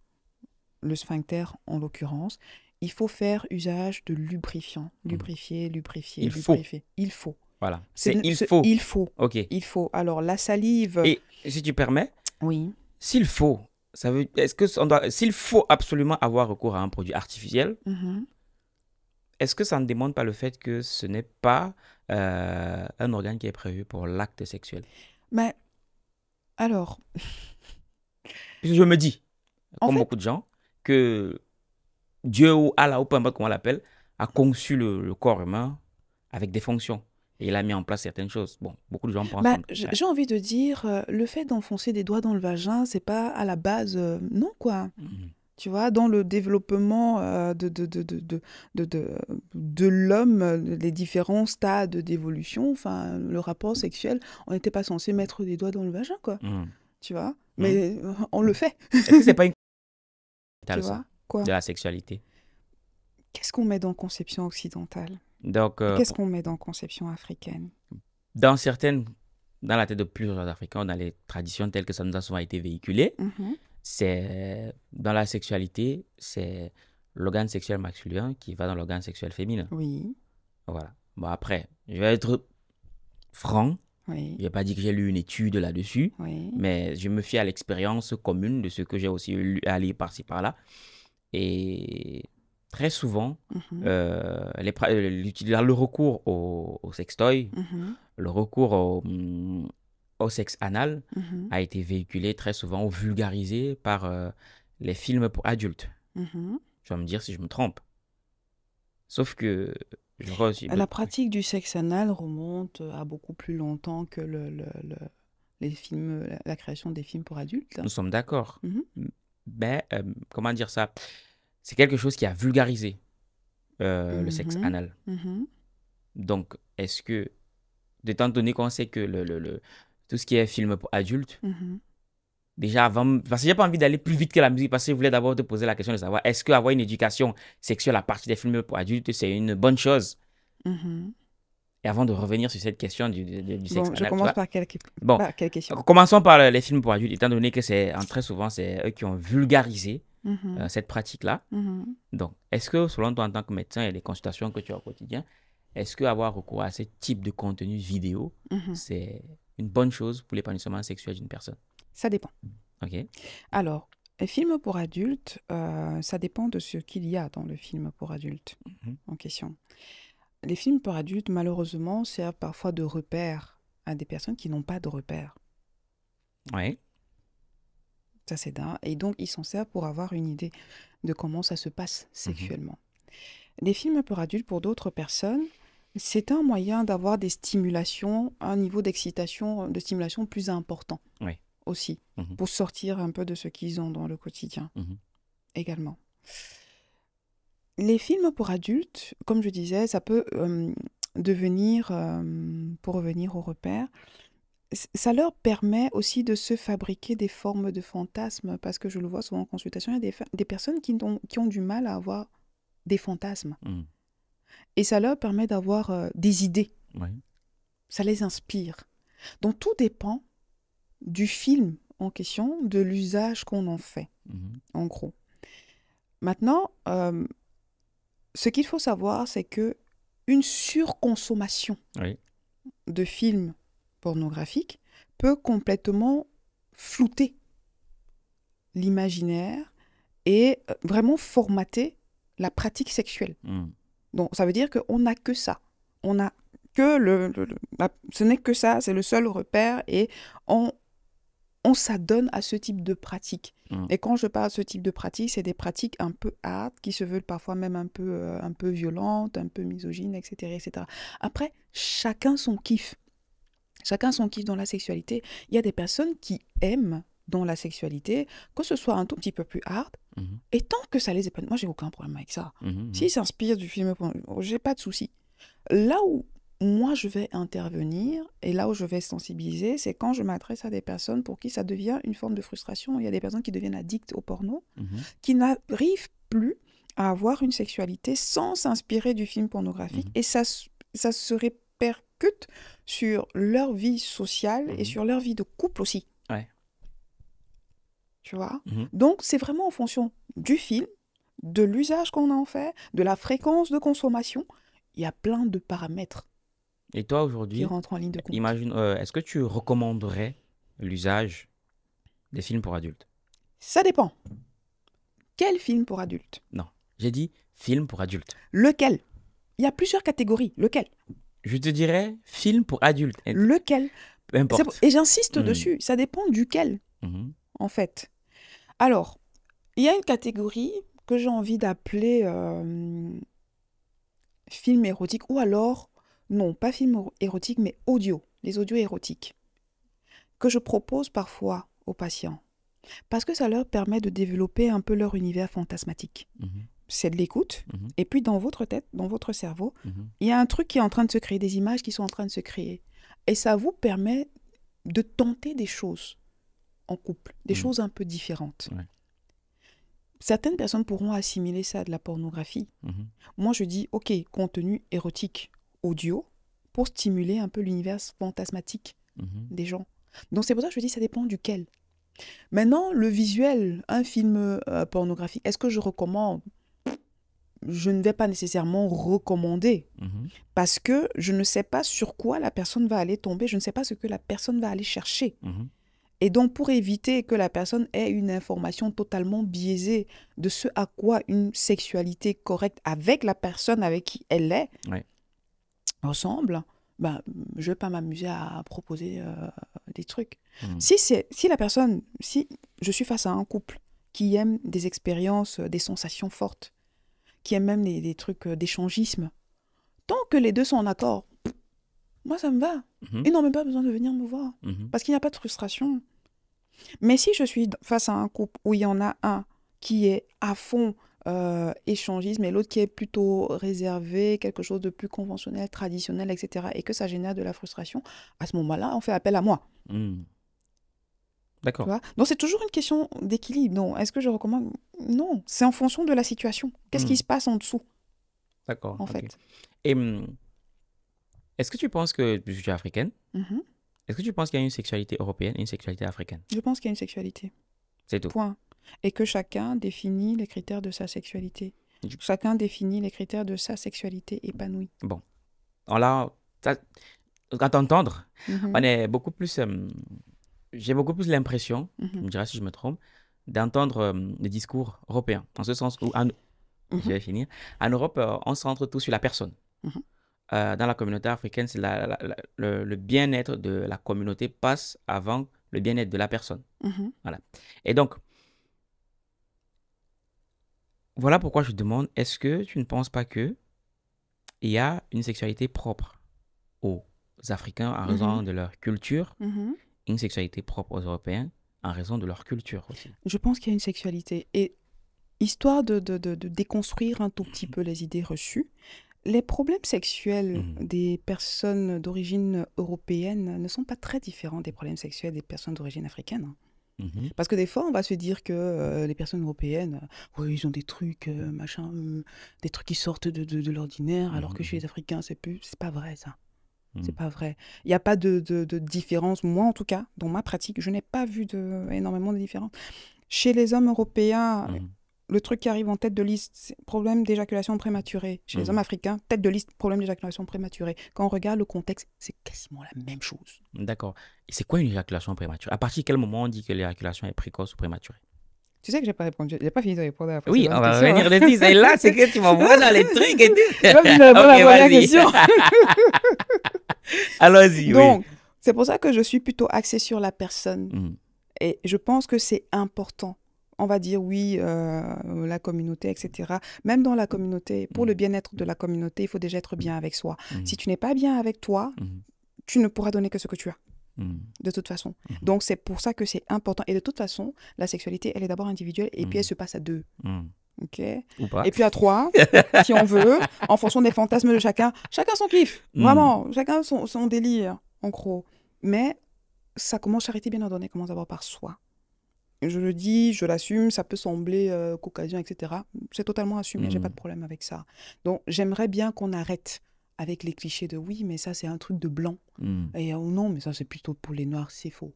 le sphincter en l'occurrence. Il faut faire usage de lubrifiant. Lubrifier, lubrifier, Mm. Il faut. lubrifier. Il faut. Voilà. C'est- il faut. Il faut. Ok. Il faut. Alors, la salive. Et si tu permets, Oui. s'il faut, ça veut, est-ce que on doit, s'il faut absolument avoir recours à un produit artificiel, Mhm. est-ce que ça ne demande pas le fait que ce n'est pas euh, un organe qui est prévu pour l'acte sexuel? Mais, alors, je me dis, comme fait- beaucoup de gens, que Dieu ou Allah ou peu importe comment on l'appelle, a conçu le, corps humain avec des fonctions. Et il a mis en place certaines choses. Bon, beaucoup de gens pensent. Bah, J'ai envie de dire, euh, le fait d'enfoncer des doigts dans le vagin, c'est pas à la base. Euh, non, quoi. Mm-hmm. Tu vois, dans le développement euh, de, de, de, de, de, de, l'homme, les différents stades d'évolution, enfin, le rapport sexuel, on n'était pas censé mettre des doigts dans le vagin, quoi. Mm. Tu vois? Mm. Mais on le fait. C'est pas une. Tu vois? De la sexualité. Qu'est-ce qu'on met dans conception occidentale? Donc, euh, Qu'est-ce qu'on met dans conception africaine? Dans certaines, dans la tête de plusieurs Africains, dans les traditions telles que ça nous a souvent été véhiculé, Mhm. c'est dans la sexualité, c'est l'organe sexuel masculin qui va dans l'organe sexuel féminin. Oui, Voilà. Bon, après, je vais être franc. oui, Je vais pas dire que j'ai lu une étude là-dessus, oui. mais je me fie à l'expérience commune de ce que j'ai aussi lu à lire par-ci par-là. Et très souvent, euh, les l'util- le recours au, au sextoy, Mhm. le recours au, au sexe anal Mhm. a été véhiculé très souvent ou vulgarisé par euh, les films pour adultes. Mhm. Tu vas me dire si je me trompe. Sauf que je crois aussi. La pratique du sexe anal remonte à beaucoup plus longtemps que le, le- le- les films, la, création des films pour adultes. Nous sommes d'accord. Mais euh, comment dire ça? C'est quelque chose qui a vulgarisé euh, le sexe Mhm. anal. Mhm. Donc, est-ce que, étant donné qu'on sait que le, le- le- tout ce qui est film pour adultes, Mhm. déjà avant, parce que j'ai pas envie d'aller plus vite que la musique, parce que je voulais d'abord te poser la question de savoir, est-ce qu'avoir une éducation sexuelle à partir des films pour adultes, c'est une bonne chose? Et avant de revenir sur cette question du, du, du sexe Bon, anal, je commence par quelle, Bon. par quelle question? Commençons par les films pour adultes, étant donné que c'est en- très souvent c'est eux qui ont vulgarisé Mhm. euh, cette pratique-là. Mhm. Donc, est-ce que selon toi en tant que médecin et les consultations que tu as au quotidien, est-ce que avoir recours à ce type de contenu vidéo, Mhm. c'est une bonne chose pour l'épanouissement sexuel d'une personne? Ça dépend. Ok. Alors, les films pour adultes, euh, ça dépend de ce qu'il y a dans le film pour adultes en question. Les films pour adultes, malheureusement, servent parfois de repère à des personnes qui n'ont pas de repère. Ouais. Ça, c'est d'un. Et donc, ils s'en servent pour avoir une idée de comment ça se passe sexuellement. Les films pour adultes, pour d'autres personnes, c'est un moyen d'avoir des stimulations, un niveau d'excitation, de stimulation plus important. Oui. Aussi, Mhm. pour sortir un peu de ce qu'ils ont dans le quotidien Mhm. également. Les films pour adultes, comme je disais, ça peut euh, devenir, euh, pour revenir au repère, ça leur permet aussi de se fabriquer des formes de fantasmes, parce que je le vois souvent en consultation, il y a des, personnes qui ont, qui ont du mal à avoir des fantasmes. Mhm. Et ça leur permet d'avoir euh, des idées, ça les inspire. Donc tout dépend du film en question, de l'usage qu'on en fait Mhm. en gros. Maintenant, euh, ce qu'il faut savoir, c'est que une surconsommation Oui. de films pornographiques peut complètement flouter l'imaginaire et euh, vraiment formater la pratique sexuelle. Mhm. Donc, ça veut dire qu'on n'a que ça. On a que le... le- le- la- ce n'est que ça, c'est le seul repère et on, on s'adonne à ce type de pratique. Mm. Et quand je parle de ce type de pratique, c'est des pratiques un peu hard, qui se veulent parfois même un peu, euh, un peu violentes, un peu misogynes, etc., etc. Après, chacun son kiff. Chacun son kiff dans la sexualité. Il y a des personnes qui aiment dans la sexualité que ce soit un tout petit peu plus hard, Mhm. et tant que ça les épanouit, moi j'ai aucun problème avec ça. Mhm. S'ils s'inspirent du film, j'ai pas de souci. Là où moi je vais intervenir et là où je vais sensibiliser, c'est quand je m'adresse à des personnes pour qui ça devient une forme de frustration. Il y a des personnes qui deviennent addictes au porno, Mhm. qui n'arrivent plus à avoir une sexualité sans s'inspirer du film pornographique Mhm. et ça, ça se répercute sur leur vie sociale et Mhm. sur leur vie de couple aussi. Ouais. Tu vois? Donc, c'est vraiment en fonction du film, de l'usage qu'on en fait, de la fréquence de consommation. Il y a plein de paramètres Et toi aujourd'hui, rentrent en ligne de compte. imagine, euh, est-ce que tu recommanderais l'usage des films pour adultes? Ça dépend. Quel film pour adultes? J'ai dit film pour adultes. Lequel? Il y a plusieurs catégories. Lequel? Je te dirais film pour adultes. Lequel? Peu importe. Et j'insiste Hmm. dessus. Ça dépend duquel, Mhm. en fait. Alors, il y a une catégorie que j'ai envie d'appeler euh, film érotique ou alors non, pas film éro- érotique, mais audio, les audios érotiques, que je propose parfois aux patients, parce que ça leur permet de développer un peu leur univers fantasmatique. Mhm, C'est de l'écoute, Mhm. et puis dans votre tête, dans votre cerveau, mhm. il y a un truc qui est en train de se créer, des images qui sont en train de se créer. Et ça vous permet de tenter des choses en couple, des choses un peu différentes. Ouais. Certaines personnes pourront assimiler ça à de la pornographie. Moi, je dis, OK, contenu érotique audio pour stimuler un peu l'univers fantasmatique Mhm. des gens. Donc, c'est pour ça que je dis, ça dépend duquel. Maintenant, le visuel, un film euh, pornographique, est-ce que je recommande? Je ne vais pas nécessairement recommander Mhm. parce que je ne sais pas sur quoi la personne va aller tomber, je ne sais pas ce que la personne va aller chercher. Mhm. Et donc, pour éviter que la personne ait une information totalement biaisée de ce à quoi une sexualité correcte avec la personne avec qui elle est Ouais. Ressemble, ben, je ne vais pas m'amuser à proposer euh, des trucs. Mhm. Si, c'est, si la personne, si je suis face à un couple qui aime des expériences, des sensations fortes, qui aime même des, des trucs euh, d'échangisme, tant que les deux sont en accord, moi ça me va. Mhm. Ils n'ont même pas besoin de venir me voir Mhm. parce qu'il n'y a pas de frustration. Mais si je suis face à un couple où il y en a un qui est à fond euh, échangisme et l'autre qui est plutôt réservé, quelque chose de plus conventionnel, traditionnel, etc., et que ça génère de la frustration, à ce moment-là, on fait appel à moi. Tu D'accord. Donc c'est toujours une question d'équilibre. Non, est-ce que je recommande? Non, c'est en fonction de la situation. Qu'est-ce Hmm. qui se passe en dessous, D'accord. en fait Et hum, est-ce que tu penses que je suis africaine? Mhm. Est-ce que tu penses qu'il y a une sexualité européenne et une sexualité africaine? Je pense qu'il y a une sexualité. C'est tout. Point. Et que chacun définit les critères de sa sexualité. Chacun définit les critères de sa sexualité épanouie. Alors là, ça- à t'entendre, Mhm. on est beaucoup plus. hum, J'ai beaucoup plus l'impression, tu Mhm. me diras si je me trompe, d'entendre hum, des discours européens. En ce sens où, en- je Mhm. vais finir, en Europe, euh, on se centre tout sur la personne. Mhm. Euh, dans la communauté africaine, c'est le, le bien-être de la communauté passe avant le bien-être de la personne. Mhm. Et donc, voilà pourquoi je demande, est-ce que tu ne penses pas que il y a une sexualité propre aux Africains en raison de leur culture, Mhm. une sexualité propre aux Européens en raison de leur culture aussi? Je pense qu'il y a une sexualité. Et histoire de, de- de- de déconstruire un tout petit peu les idées reçues, les problèmes sexuels Mhm. des personnes d'origine européenne ne sont pas très différents des problèmes sexuels des personnes d'origine africaine. Mhm. Parce que des fois, on va se dire que euh, les personnes européennes, euh, ouais, ils ont des trucs, euh, machin, des trucs qui sortent de, de- de l'ordinaire, alors que chez les Africains, c'est plus, c'est pas vrai ça. C'est Mhm. pas vrai. Il n'y a pas de, de- différence. Moi, en tout cas, dans ma pratique, je n'ai pas vu de, énormément de différence. Chez les hommes européens. Le truc qui arrive en tête de liste, c'est problème d'éjaculation prématurée. Chez les Mhm. hommes africains, tête de liste, problème d'éjaculation prématurée. Quand on regarde le contexte, c'est quasiment la même chose. D'accord. Et c'est quoi une éjaculation prématurée? À partir de quel moment on dit que l'éjaculation est précoce ou prématurée? Tu sais que j'ai pas répondu, j'ai pas fini de répondre à la Oui, on va revenir dessus. C'est là, c'est que tu m'envoies dans les trucs et tout. J'ai pas fini de répondre à Ok, la question. Allons-y. oui. Donc, c'est pour ça que je suis plutôt axée sur la personne. Mhm. Et je pense que c'est important. On va dire oui, euh, la communauté, etc. Même dans la communauté, pour le bien-être de la communauté, il faut déjà être bien avec soi. Mhm. Si tu n'es pas bien avec toi, Mhm. tu ne pourras donner que ce que tu as, de toute façon. Donc c'est pour ça que c'est important. Et de toute façon, la sexualité, elle est d'abord individuelle et puis elle se passe à deux. Ok? Ou pas Et puis à trois, si on veut, en fonction des fantasmes de chacun. Chacun son kiff, vraiment. Chacun son, son délire, en gros. Mais ça commence, charité bien ordonnée, commence d'abord par soi. Je le dis, je l'assume, ça peut sembler euh, qu'occasion, etc. C'est totalement assumé, j'ai Mhm. pas de problème avec ça. Donc j'aimerais bien qu'on arrête avec les clichés de oui, mais ça c'est un truc de blanc. Mhm. Et euh, non, mais ça c'est plutôt pour les noirs, c'est faux.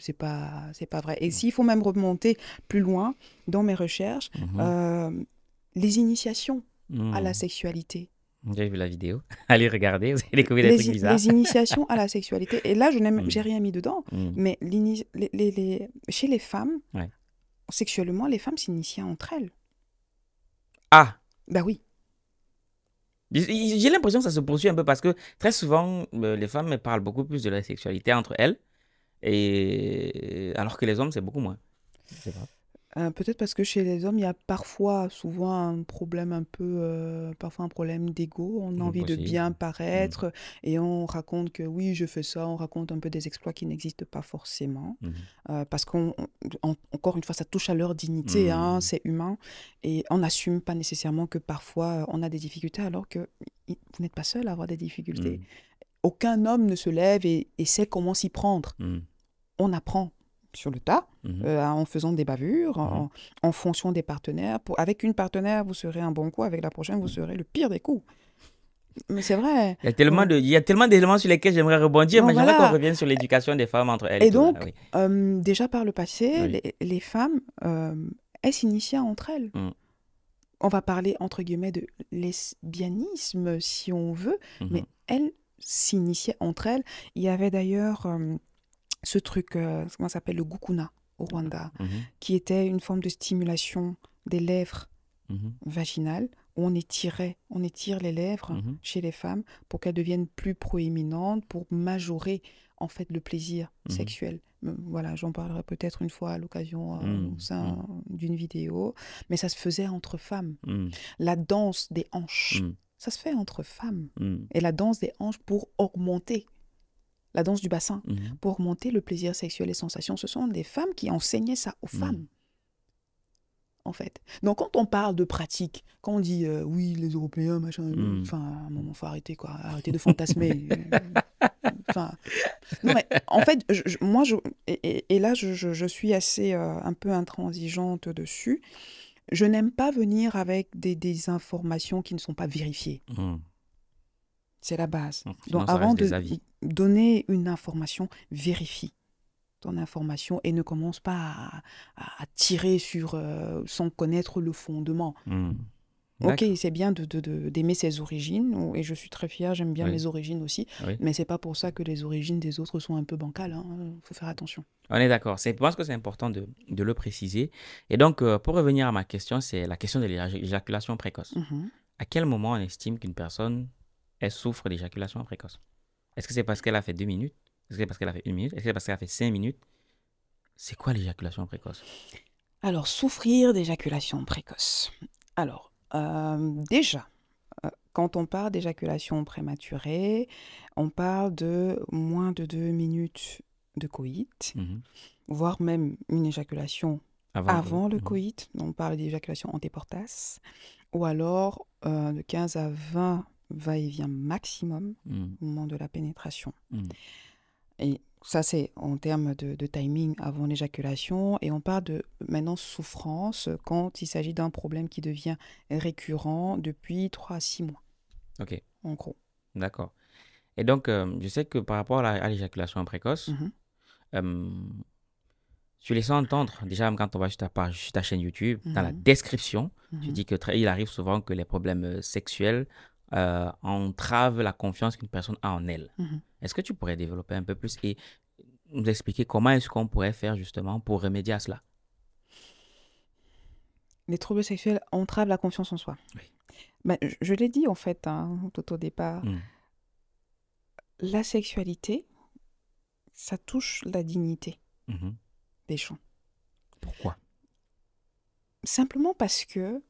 C'est pas, pas vrai. Et Mhm. s'il faut même remonter plus loin dans mes recherches, Mhm. euh, les initiations à la Mhm. sexualité. J'ai vu la vidéo. Allez regarder, vous allez découvrir des Les, trucs bizarres. les initiations à la sexualité. Et là, je n'ai Mm. rien mis dedans, Mhm. mais l'ini- les, les- les- chez les femmes, Ouais. sexuellement, les femmes s'initiaient entre elles. Ah, Bah oui. J'ai l'impression que ça se poursuit un peu parce que très souvent, euh, les femmes parlent beaucoup plus de la sexualité entre elles, et alors que les hommes, c'est beaucoup moins. Je sais pas. Euh, peut-être parce que chez les hommes, il y a parfois, souvent un problème un peu, euh, parfois un problème d'ego. On a envie de bien Mm. paraître et on raconte que oui, je fais ça. On raconte un peu des exploits qui n'existent pas forcément. Mhm. Euh, parce qu'on, on- encore une fois, ça touche à leur dignité, hein, Mm. c'est humain. Et on n'assume pas nécessairement que parfois on a des difficultés alors que vous n'êtes pas seul à avoir des difficultés. Mm. Aucun homme ne se lève et, et sait comment s'y prendre. On apprend sur le tas, Mhm. euh, en faisant des bavures, Mhm. en, en fonction des partenaires. Pour, avec une partenaire, vous serez un bon coup, avec la prochaine, vous serez le pire des coups. Mais c'est vrai. Il y a tellement de, il y a tellement d'éléments sur lesquels j'aimerais rebondir, mais j'aimerais qu'on revienne sur l'éducation des femmes entre elles. Et donc, là, oui. Euh, déjà par le passé, Oui. les, les femmes, euh, elles s'initiaient entre elles. Mm. On va parler entre guillemets de lesbianisme si on veut, mais Mhm. elles s'initiaient entre elles. Il y avait d'ailleurs euh, ce truc, euh, comment ça s'appelle, le gukuna au Rwanda, Mhm. qui était une forme de stimulation des lèvres Mhm. vaginales où on étirait, on étire les lèvres Mhm. chez les femmes pour qu'elles deviennent plus proéminentes, pour majorer en fait le plaisir sexuel. Euh, Voilà, j'en parlerai peut-être une fois à l'occasion euh, au sein d'une vidéo, mais ça se faisait entre femmes. Mm. La danse des hanches, ça se fait entre femmes. Mm. Et la danse des hanches pour augmenter, la danse du bassin, Mhm. pour augmenter le plaisir sexuel et sensations. Ce sont des femmes qui enseignaient ça aux Mhm. femmes. En fait. Donc, quand on parle de pratique, quand on dit euh, oui, les Européens, machin, euh, Mhm. enfin, à un moment, faut arrêter, quoi. Arrêter de fantasmer. Enfin, non, mais en fait, je- je- moi, je, et, là, je, je- je suis assez euh, un peu intransigeante dessus. Je n'aime pas venir avec des, des informations qui ne sont pas vérifiées. Mm. C'est la base. Sinon, Donc, avant de avis. donner une information, vérifie ton information et ne commence pas à, tirer sur euh, sans connaître le fondement. Mm. Ok, c'est bien de, de- d'aimer ses origines et je suis très fière, j'aime bien Oui. mes origines aussi, Oui. mais c'est pas pour ça que les origines des autres sont un peu bancales. Il faut faire attention. On est d'accord. C'est- Je pense que c'est important de, de le préciser. Et donc, euh, pour revenir à ma question, c'est la question de l'éja- l'éjaculation précoce. Mhm. À quel moment on estime qu'une personne elle souffre d'éjaculation précoce Est-ce que c'est parce qu'elle a fait deux minutes? Est-ce que c'est parce qu'elle a fait une minute? Est-ce que c'est parce qu'elle a fait cinq minutes? C'est quoi l'éjaculation précoce? Alors, souffrir d'éjaculation précoce. Alors, euh, déjà, euh, quand on parle d'éjaculation prématurée, on parle de moins de deux minutes de coït, Mhm. voire même une éjaculation Avant, avant le coït. On parle d'éjaculation antéportasse. Ou alors euh, de 15 à 20 va-et-vient maximum au moment de la pénétration. Mhm. Et ça, c'est en termes de, de timing avant l'éjaculation. Et on parle de maintenant souffrance quand il s'agit d'un problème qui devient récurrent depuis 3 à 6 mois, Ok, en gros. d'accord. Et donc, euh, je sais que par rapport à la- à l'éjaculation précoce, Mhm. euh, tu laisses entendre, déjà même quand on va sur ta page, sur ta chaîne YouTube, dans la Mhm. description, tu Mhm. dis que très- il arrive souvent que les problèmes euh, sexuels euh, entravent la confiance qu'une personne a en elle. Mhm. Est-ce que tu pourrais développer un peu plus et nous expliquer comment est-ce qu'on pourrait faire justement pour remédier à cela? Les troubles sexuels entravent la confiance en soi. Oui. Ben, je, je l'ai dit en fait hein, tout au départ. Mm. La sexualité, ça touche la dignité Mhm. des gens. Pourquoi? Simplement parce que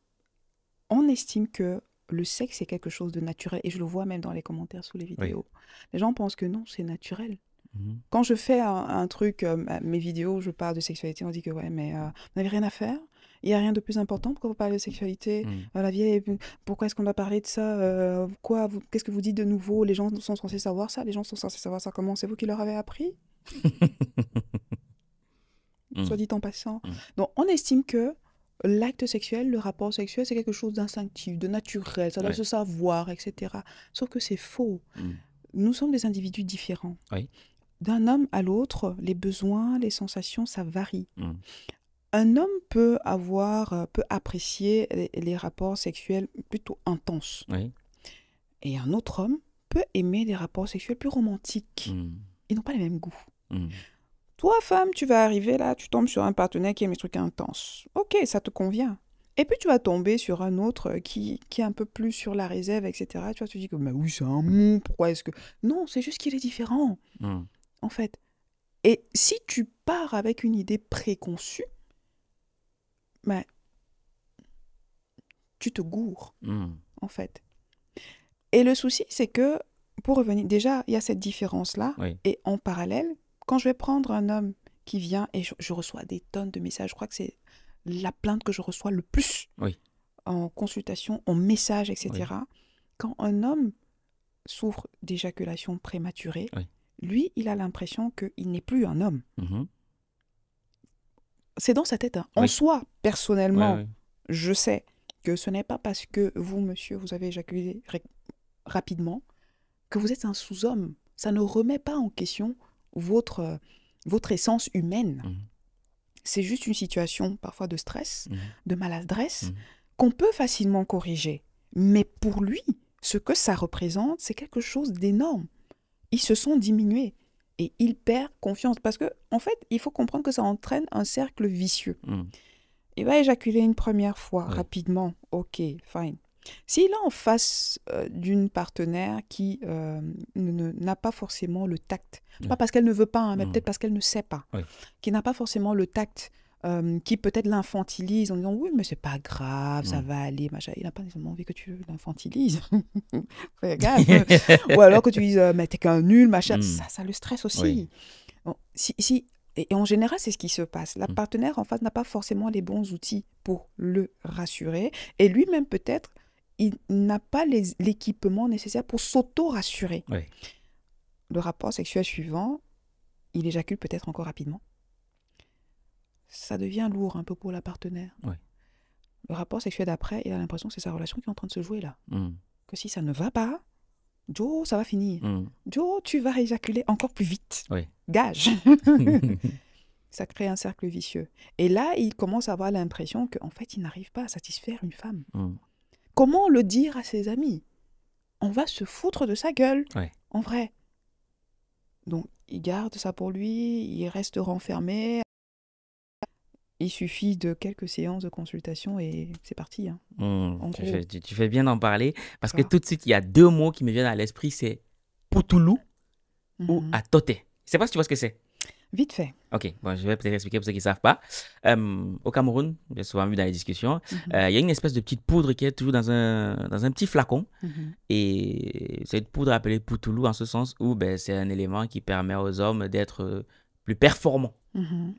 on estime que le sexe est quelque chose de naturel. Et je le vois même dans les commentaires sous les vidéos. Les gens pensent que non, c'est naturel. Mhm. Quand je fais un, un truc, euh, ma- mes vidéos, je parle de sexualité, on dit que ouais, mais euh, vous n'avez rien à faire. Il n'y a rien de plus important. Pourquoi vous parlez de sexualité? Euh, La vieille, pourquoi est-ce qu'on doit parler de ça? Euh, Quoi Qu'est-ce que vous dites de nouveau? Les gens sont censés savoir ça. Les gens sont censés savoir ça comment C'est vous qui leur avez appris? Soit dit en passant. Mm. Donc, on estime que l'acte sexuel, le rapport sexuel, c'est quelque chose d'instinctif, de naturel. Ça doit Ouais. se savoir, etc. Sauf que c'est faux. Mm. Nous sommes des individus différents. Oui. D'un homme à l'autre, les besoins, les sensations, ça varie. Mm. Un homme peut avoir, euh, peut apprécier les, les rapports sexuels plutôt intenses. Oui. Et un autre homme peut aimer des rapports sexuels plus romantiques. Mm. Ils n'ont pas les mêmes goûts. Toi, femme, tu vas arriver là, tu tombes sur un partenaire qui aime les trucs intenses. Ok, ça te convient. Et puis tu vas tomber sur un autre qui, qui est un peu plus sur la réserve, etc. Tu vas te dire que, mais oui, c'est un mou, pourquoi est-ce que... Non, c'est juste qu'il est différent, Mm. en fait. Et si tu pars avec une idée préconçue, mais tu te gourres, Hmm. en fait. Et le souci, c'est que, pour revenir, déjà, il y a cette différence-là. Oui. Et en parallèle, quand je vais prendre un homme qui vient et je, je reçois des tonnes de messages, je crois que c'est la plainte que je reçois le plus Oui. en consultation, en message, etc. Quand un homme souffre d'éjaculation prématurée, Oui. lui, il a l'impression qu'il n'est plus un homme. Mhm. C'est dans sa tête. hein. En soi, personnellement, je sais que ce n'est pas parce que vous, monsieur, vous avez éjaculé rapidement que vous êtes un sous-homme. Ça ne remet pas en question votre, votre essence humaine. Mhm. C'est juste une situation parfois de stress, Mhm. de maladresse, Mhm. qu'on peut facilement corriger. Mais pour lui, ce que ça représente, c'est quelque chose d'énorme. Ils se sont diminués et il perd confiance. Parce que, en fait, il faut comprendre que ça entraîne un cercle vicieux. Il va éjaculer une première fois, Oui. rapidement. Ok, fine. S'il est en face euh, d'une partenaire qui euh, n'a pas forcément le tact, pas parce qu'elle ne veut pas, hein, mais peut-être parce qu'elle ne sait pas, qui n'a pas forcément le tact, euh, qui peut-être l'infantilise en disant oui, mais c'est pas grave, ça va aller, machin. Il n'a pas nécessairement envie que tu l'infantilises. Ou alors que tu dises, euh, mais t'es qu'un nul, machin. Mhm. Ça, ça le stresse aussi. Oui. Bon, si, si, et en général, c'est ce qui se passe. La Mhm. partenaire en face n'a pas forcément les bons outils pour le rassurer. Et lui-même, peut-être, il n'a pas l'équipement nécessaire pour s'auto-rassurer. Oui. Le rapport sexuel suivant, il éjacule peut-être encore rapidement. Ça devient lourd un peu pour la partenaire. Oui. Le rapport sexuel d'après, il a l'impression que c'est sa relation qui est en train de se jouer là. Mhm. Que si ça ne va pas, Joe, ça va finir. Mhm. Joe, tu vas éjaculer encore plus vite. Oui. Gage. ça crée un cercle vicieux. Et là, il commence à avoir l'impression qu'en fait, il n'arrive pas à satisfaire une femme. Mhm. Comment le dire à ses amis? On va se foutre de sa gueule, Ouais. en vrai. Donc, il garde ça pour lui, il reste renfermé. Il suffit de quelques séances de consultation et c'est parti. hein. En Tu, fais, tu- tu fais bien d'en parler parce que tout de suite, il y a deux mots qui me viennent à l'esprit c'est Poutoulou ou Mhm. Atote. Je sais pas si tu vois ce que c'est. Vite fait. Ok, bon, je vais peut-être expliquer pour ceux qui ne savent pas. Euh, au Cameroun, j'ai souvent vu dans les discussions, Mhm. euh, il y a une espèce de petite poudre qui est toujours dans un, dans un petit flacon. Mhm. Et c'est une poudre appelée Poutoulou en ce sens où ben, c'est un élément qui permet aux hommes d'être euh, plus performants. Mhm.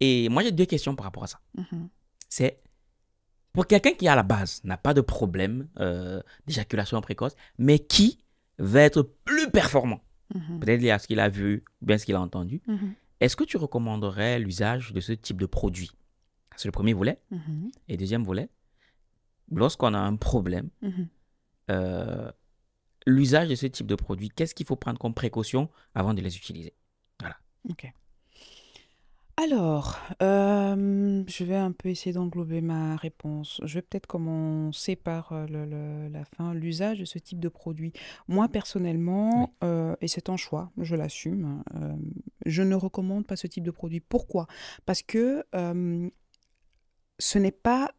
Et moi, j'ai deux questions par rapport à ça. C'est pour quelqu'un qui, à la base, n'a pas de problème euh, d'éjaculation précoce, mais qui va être plus performant, Mhm. peut-être lié à ce qu'il a vu ou bien ce qu'il a entendu, Mhm. est-ce que tu recommanderais l'usage de ce type de produit? C'est le premier volet. Mhm. Et deuxième volet, lorsqu'on a un problème, euh, l'usage de ce type de produit, qu'est-ce qu'il faut prendre comme précaution avant de les utiliser? Ok. Alors, euh, je vais un peu essayer d'englober ma réponse. Je vais peut-être commencer par euh, le- le- la fin, l'usage de ce type de produit. Moi, personnellement, euh, et c'est un choix, je l'assume, je ne recommande pas ce type de produit. Pourquoi? Parce que ce n'est pas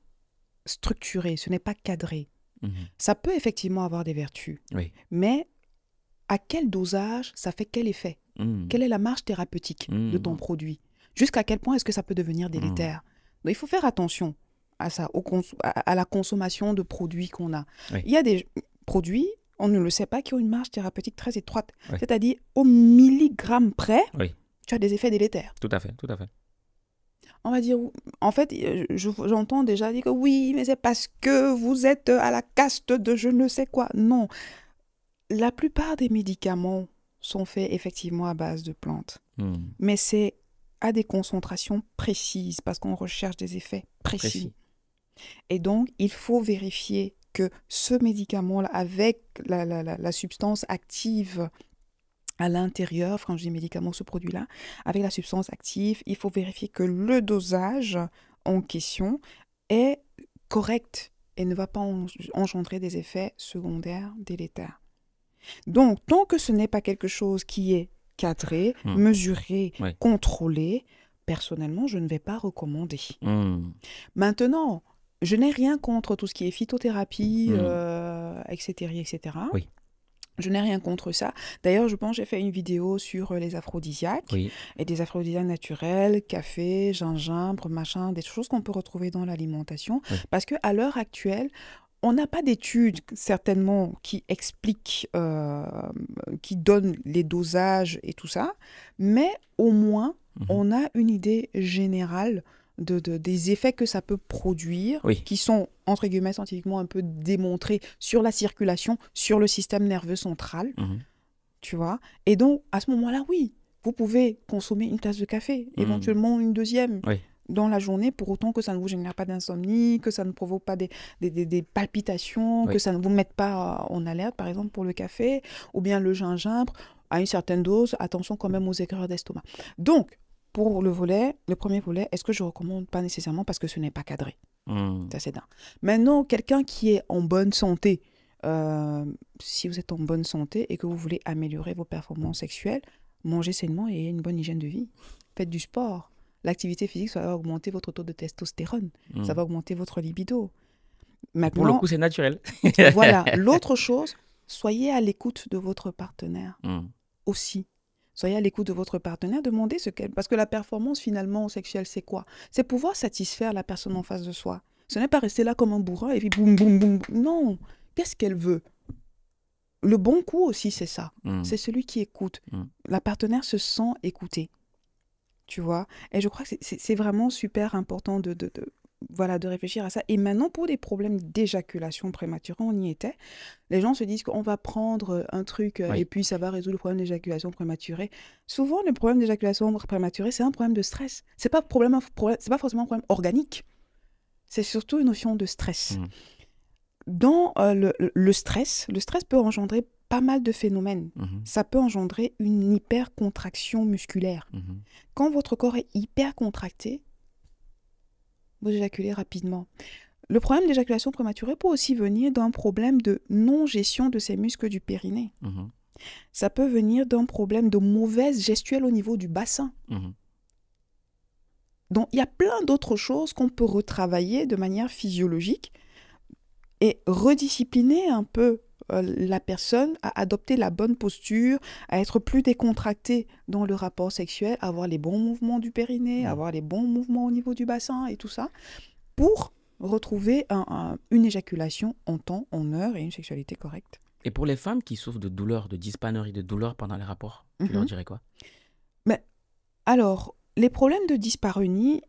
structuré, ce n'est pas cadré. Mhm. Ça peut effectivement avoir des vertus, Oui. mais à quel dosage ça fait quel effet? Mhm. Quelle est la marge thérapeutique de ton produit? Jusqu'à quel point est-ce que ça peut devenir délétère? Donc, il faut faire attention à ça, au à, à la consommation de produits qu'on a. Oui. Il y a des produits, on ne le sait pas, qui ont une marge thérapeutique très étroite. Oui. C'est-à-dire, au milligramme près, Oui. tu as des effets délétères. Tout à fait, tout à fait. On va dire, en fait, euh, je- j'entends déjà dire que oui, mais c'est parce que vous êtes à la caste de je ne sais quoi. Non. La plupart des médicaments sont faits effectivement à base de plantes Mhm. mais c'est à des concentrations précises parce qu'on recherche des effets précis. Précis. Et donc, il faut vérifier que ce médicament-là, avec la, la- la- la substance active à l'intérieur, quand je dis médicament, ce produit-là, avec la substance active, il faut vérifier que le dosage en question est correct et ne va pas en- engendrer des effets secondaires délétères. Donc, tant que ce n'est pas quelque chose qui est cadré, Hmm. mesuré, Oui. contrôlé, personnellement, je ne vais pas recommander. Mhm. Maintenant, je n'ai rien contre tout ce qui est phytothérapie, Hmm. euh, etc., etc. Oui. Je n'ai rien contre ça. D'ailleurs, je pense que j'ai fait une vidéo sur euh, les aphrodisiaques Oui. et des aphrodisiaques naturels, café, gingembre, machin, des choses qu'on peut retrouver dans l'alimentation. Oui. Parce qu'à l'heure actuelle, on n'a pas d'études certainement qui expliquent, euh, qui donnent les dosages et tout ça, mais au moins Mhm. on a une idée générale de, de- des effets que ça peut produire, Oui. qui sont entre guillemets scientifiquement un peu démontrés sur la circulation, sur le système nerveux central Mhm. tu vois. Et donc, à ce moment-là, oui, vous pouvez consommer une tasse de café, Mm. éventuellement une deuxième Oui. Dans la journée, pour autant que ça ne vous génère pas d'insomnie, que ça ne provoque pas des, des, des- des palpitations, Oui. que ça ne vous mette pas en alerte, par exemple, pour le café, ou bien le gingembre, à une certaine dose, attention quand même aux aigreurs d'estomac. Donc, pour le volet, le premier volet, est-ce que je recommande Pas nécessairement parce que ce n'est pas cadré? Mhm. Ça, c'est d'un. Maintenant, quelqu'un qui est en bonne santé, euh, si vous êtes en bonne santé et que vous voulez améliorer vos performances sexuelles, mangez sainement et une bonne hygiène de vie. Faites du sport. L'activité physique, ça va augmenter votre taux de testostérone. Ça va augmenter votre libido. Pour le Maintenant, coup, c'est naturel. voilà. L'autre chose, soyez à l'écoute de votre partenaire Mhm. aussi. Soyez à l'écoute de votre partenaire, demandez ce qu'elle... Parce que la performance, finalement, sexuelle, c'est quoi? C'est pouvoir satisfaire la personne en face de soi. Ce n'est pas rester là comme un bourrin et puis boum, boum, boum. Non. Qu'est-ce qu'elle veut? Le bon coup aussi, c'est ça. Mhm. C'est celui qui écoute. La partenaire se sent écoutée. Tu vois Et je crois que c'est- vraiment super important de, de, de- voilà, de réfléchir à ça. Et maintenant, pour des problèmes d'éjaculation prématurée, on y était. Les gens se disent qu'on va prendre un truc euh, Oui. et puis ça va résoudre le problème d'éjaculation prématurée. Souvent, le problème d'éjaculation prématurée, c'est un problème de stress. C'est pas problème, c'est pas forcément un problème organique. C'est surtout une notion de stress. Mm. Dans euh, le- le stress, le stress peut engendrer pas mal de phénomènes. Mhm. Ça peut engendrer une hypercontraction musculaire. Mhm. Quand votre corps est hyper contracté, vous éjaculez rapidement. Le problème d'éjaculation prématurée peut aussi venir d'un problème de non-gestion de ces muscles du périnée. Mhm. Ça peut venir d'un problème de mauvaise gestuelle au niveau du bassin. Donc, il y a plein d'autres choses qu'on peut retravailler de manière physiologique et rediscipliner un peu la personne à adopter la bonne posture, à être plus décontracté dans le rapport sexuel, avoir les bons mouvements du périnée, Mm. avoir les bons mouvements au niveau du bassin et tout ça, pour retrouver un- un- une éjaculation en temps, en heure et une sexualité correcte. Et pour les femmes qui souffrent de douleurs, de dyspanerie, de douleurs pendant les rapports, tu leur Mhm. dirais quoi? Alors, les problèmes de dyspareunie,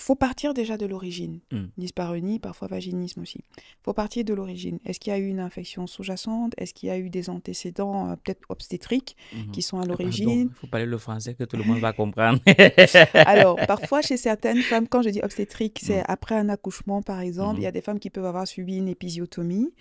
faut partir déjà de l'origine. Mm. Dyspareunie, parfois vaginisme aussi. faut partir de l'origine. Est-ce qu'il y a eu une infection sous-jacente? Est-ce qu'il y a eu des antécédents euh, peut-être obstétriques Mhm. qui sont à pardon, l'origine? Il faut parler le français que tout le monde va comprendre. Alors, parfois, chez certaines femmes, quand je dis obstétrique, c'est Mm. après un accouchement, par exemple. Mhm. Il y a des femmes qui peuvent avoir subi une épisiotomie.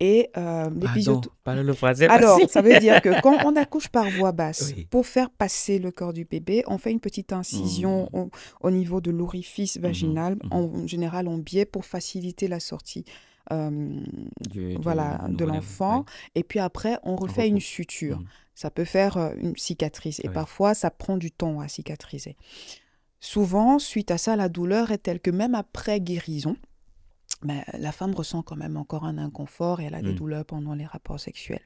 Et euh, Pardon, l'épisiotomie... parle le français. Alors, ça veut dire que quand on accouche par voie basse, Oui. pour faire passer le corps du bébé, on fait une petite incision Mhm. au, au niveau de l'orifice vaginal, mhm. en général en biais, pour faciliter la sortie euh, Du- voilà, de l'enfant. Et puis après, on refait une suture. Mhm. Ça peut faire euh, une cicatrice. Et parfois, ça prend du temps à cicatriser. Souvent, suite à ça, la douleur est telle que même après guérison, ben, la femme ressent quand même encore un inconfort et elle a des Mm. douleurs pendant les rapports sexuels.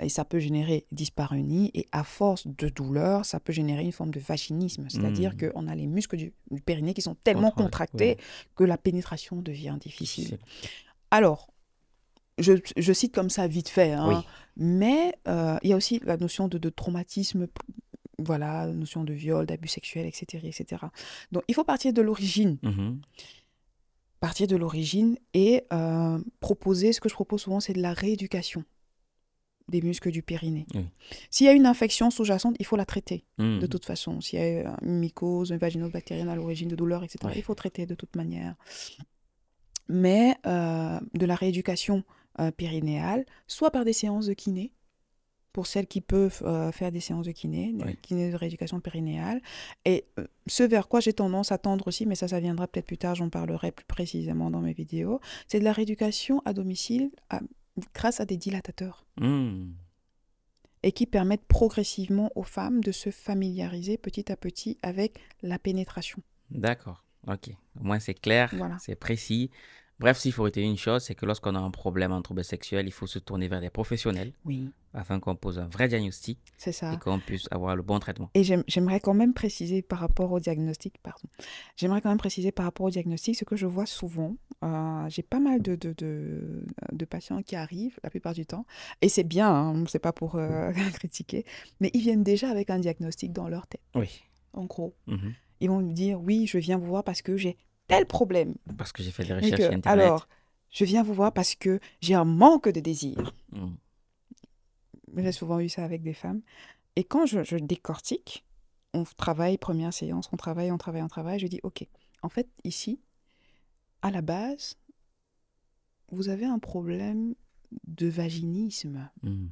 Et ça peut générer dyspareunie et à force de douleur, ça peut générer une forme de vaginisme, c'est-à-dire Mm. qu'on a les muscles du, du périnée qui sont tellement contractés ouais. que la pénétration devient difficile. Alors, je, je cite comme ça vite fait, hein, Oui. mais euh, il y a aussi la notion de, de traumatisme, voilà, la notion de viol, d'abus sexuels, etc., etc. Donc, il faut partir de l'origine, Mhm. Partir de l'origine et euh, proposer, ce que je propose souvent, c'est de la rééducation des muscles du périnée. S'il y a une infection sous-jacente, il faut la traiter de Mhm. toute façon. S'il y a une mycose, une vaginose bactérienne à l'origine de douleurs, etc., Ouais. il faut traiter de toute manière. Mais euh, de la rééducation euh, périnéale, soit par des séances de kiné, pour celles qui peuvent euh, faire des séances de kiné, kiné de rééducation périnéale. Et euh, ce vers quoi j'ai tendance à tendre aussi, mais ça, ça viendra peut-être plus tard, j'en parlerai plus précisément dans mes vidéos, c'est de la rééducation à domicile à- grâce à des dilatateurs Mhm. et qui permettent progressivement aux femmes de se familiariser petit à petit avec la pénétration. D'accord. Ok. Au moins, c'est clair, Voilà. c'est précis. Bref, s'il faut retenir une chose, c'est que lorsqu'on a un problème, un trouble sexuel, il faut se tourner vers des professionnels Oui, afin qu'on pose un vrai diagnostic c'est ça. et qu'on puisse avoir le bon traitement. Et j'aime- j'aimerais quand même préciser par rapport au diagnostic, pardon. J'aimerais quand même préciser par rapport au diagnostic, ce que je vois souvent. euh, J'ai pas mal de, de, de, de patients qui arrivent la plupart du temps, et c'est bien, hein, c'est pas pour euh, critiquer, mais ils viennent déjà avec un diagnostic dans leur tête. Oui. En gros, Mhm. ils vont me dire oui, je viens vous voir parce que j'ai tel problème. Parce que j'ai fait des recherches que, sur Internet. alors, je viens vous voir parce que j'ai un manque de désir. Mhm. J'ai souvent eu ça avec des femmes. Et quand je, je décortique, on travaille, première séance, on travaille, on travaille, on travaille, je dis, OK, en fait, ici, à la base, vous avez un problème de vaginisme Mhm.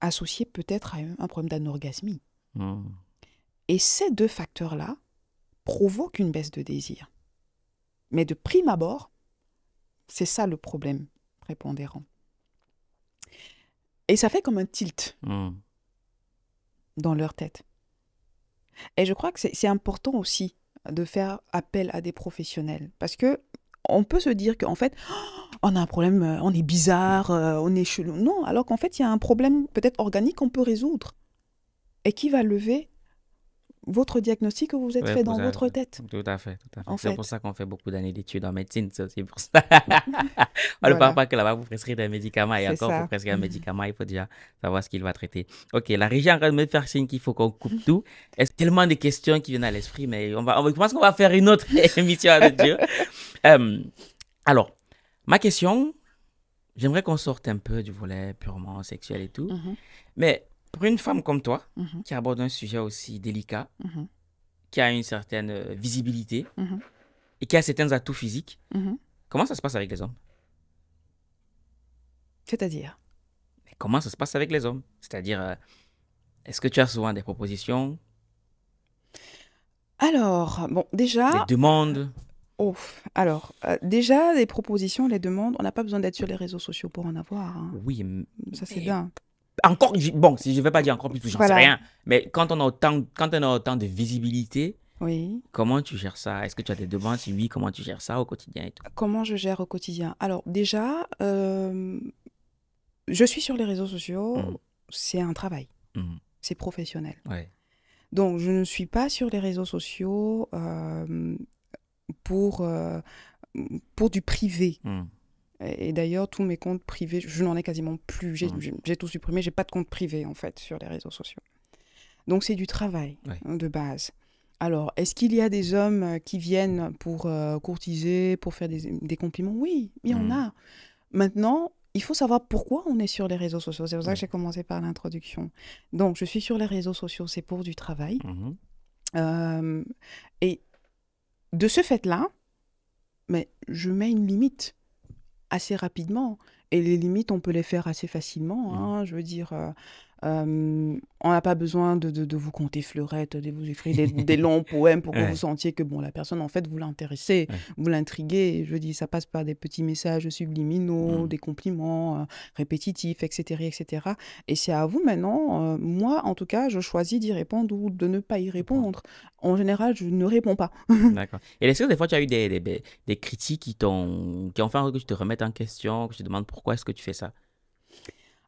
associé peut-être à un un problème d'anorgasmie. Mhm. Et ces deux facteurs-là provoquent une baisse de désir. Mais de prime abord, c'est ça le problème prépondérant. Et ça fait comme un tilt. Mhm. dans leur tête. Et je crois que c'est important aussi de faire appel à des professionnels parce que on peut se dire qu'en fait, on a un problème, euh, on est bizarre, euh, on est chelou. Non, alors qu'en fait, il y a un problème peut-être organique qu'on peut résoudre et qui va lever votre diagnostic que vous êtes Ouais, fait vous dans votre tête. Tout à fait, tout à fait. C'est pour ça qu'on fait beaucoup d'années d'études en médecine, c'est aussi pour ça. On ne parle pas que là-bas, vous prescrire des médicaments et encore ça. pour prescrire un médicament, il faut déjà savoir ce qu'il va traiter. Ok, la régie est en train de me faire signe qu'il faut qu'on coupe tout. Est-ce tellement de questions qui viennent à l'esprit, mais on va, on je pense qu'on va faire une autre émission avec Dieu. Euh, alors, ma question, j'aimerais qu'on sorte un peu du volet purement sexuel et tout, Mhm, mais pour une femme comme toi, mhm, qui aborde un sujet aussi délicat, mhm, qui a une certaine euh, visibilité mhm, et qui a certains atouts physiques, comment ça se passe avec les hommes? C'est-à-dire? Mais Comment ça se passe avec les hommes? C'est-à-dire, euh, est-ce que tu as souvent des propositions, Alors, bon, déjà, des demandes? Oh, alors, euh, déjà, les propositions, les demandes, on n'a pas besoin d'être sur les réseaux sociaux pour en avoir. hein. Oui, m- Ça, c'est Mais- bien. Encore, bon, si je ne vais pas dire encore plus, j'en Voilà. sais rien, mais quand on, a autant, quand on a autant de visibilité, Oui. comment tu gères ça? Est-ce que tu as des demandes? Si oui, comment tu gères ça au quotidien et tout? Comment je gère au quotidien? Alors déjà, euh, je suis sur les réseaux sociaux, Mhm. c'est un travail, Mhm. c'est professionnel. Ouais. Donc je ne suis pas sur les réseaux sociaux euh, pour, euh, pour du privé. Mhm. Et, d'ailleurs, tous mes comptes privés, je n'en ai quasiment plus. J'ai Mhm. j'ai- tout supprimé, j'ai pas de compte privé en fait sur les réseaux sociaux. Donc c'est du travail Ouais. hein, de base. Alors, est-ce qu'il y a des hommes euh, qui viennent pour euh, courtiser, pour faire des, des compliments? Oui, il y en Mhm. a. Maintenant, il faut savoir pourquoi on est sur les réseaux sociaux. C'est pour ça que j'ai commencé par l'introduction. Donc, je suis sur les réseaux sociaux, c'est pour du travail. Mhm. Euh, et de ce fait-là, mais je mets une limite assez rapidement. Et les limites, on peut les faire assez facilement. hein. Je veux dire, euh, euh, on n'a pas besoin de, de- de vous compter fleurettes, de vous écrire des, des longs poèmes pour que Ouais. vous sentiez que bon, la personne, en fait, vous l'intéressez, Ouais. vous l'intriguez. Je dis, ça passe par des petits messages subliminaux, Mm. des compliments euh, répétitifs, etc., etc. Et c'est à vous maintenant. euh, moi, en tout cas, je choisis d'y répondre ou de ne pas y répondre. En général, je ne réponds pas. D'accord. Et est-ce que des fois tu as eu des, des, des- des critiques qui t'ont qui ont fait que tu te remettes en question, que tu te demandes pourquoi est-ce que tu fais ça?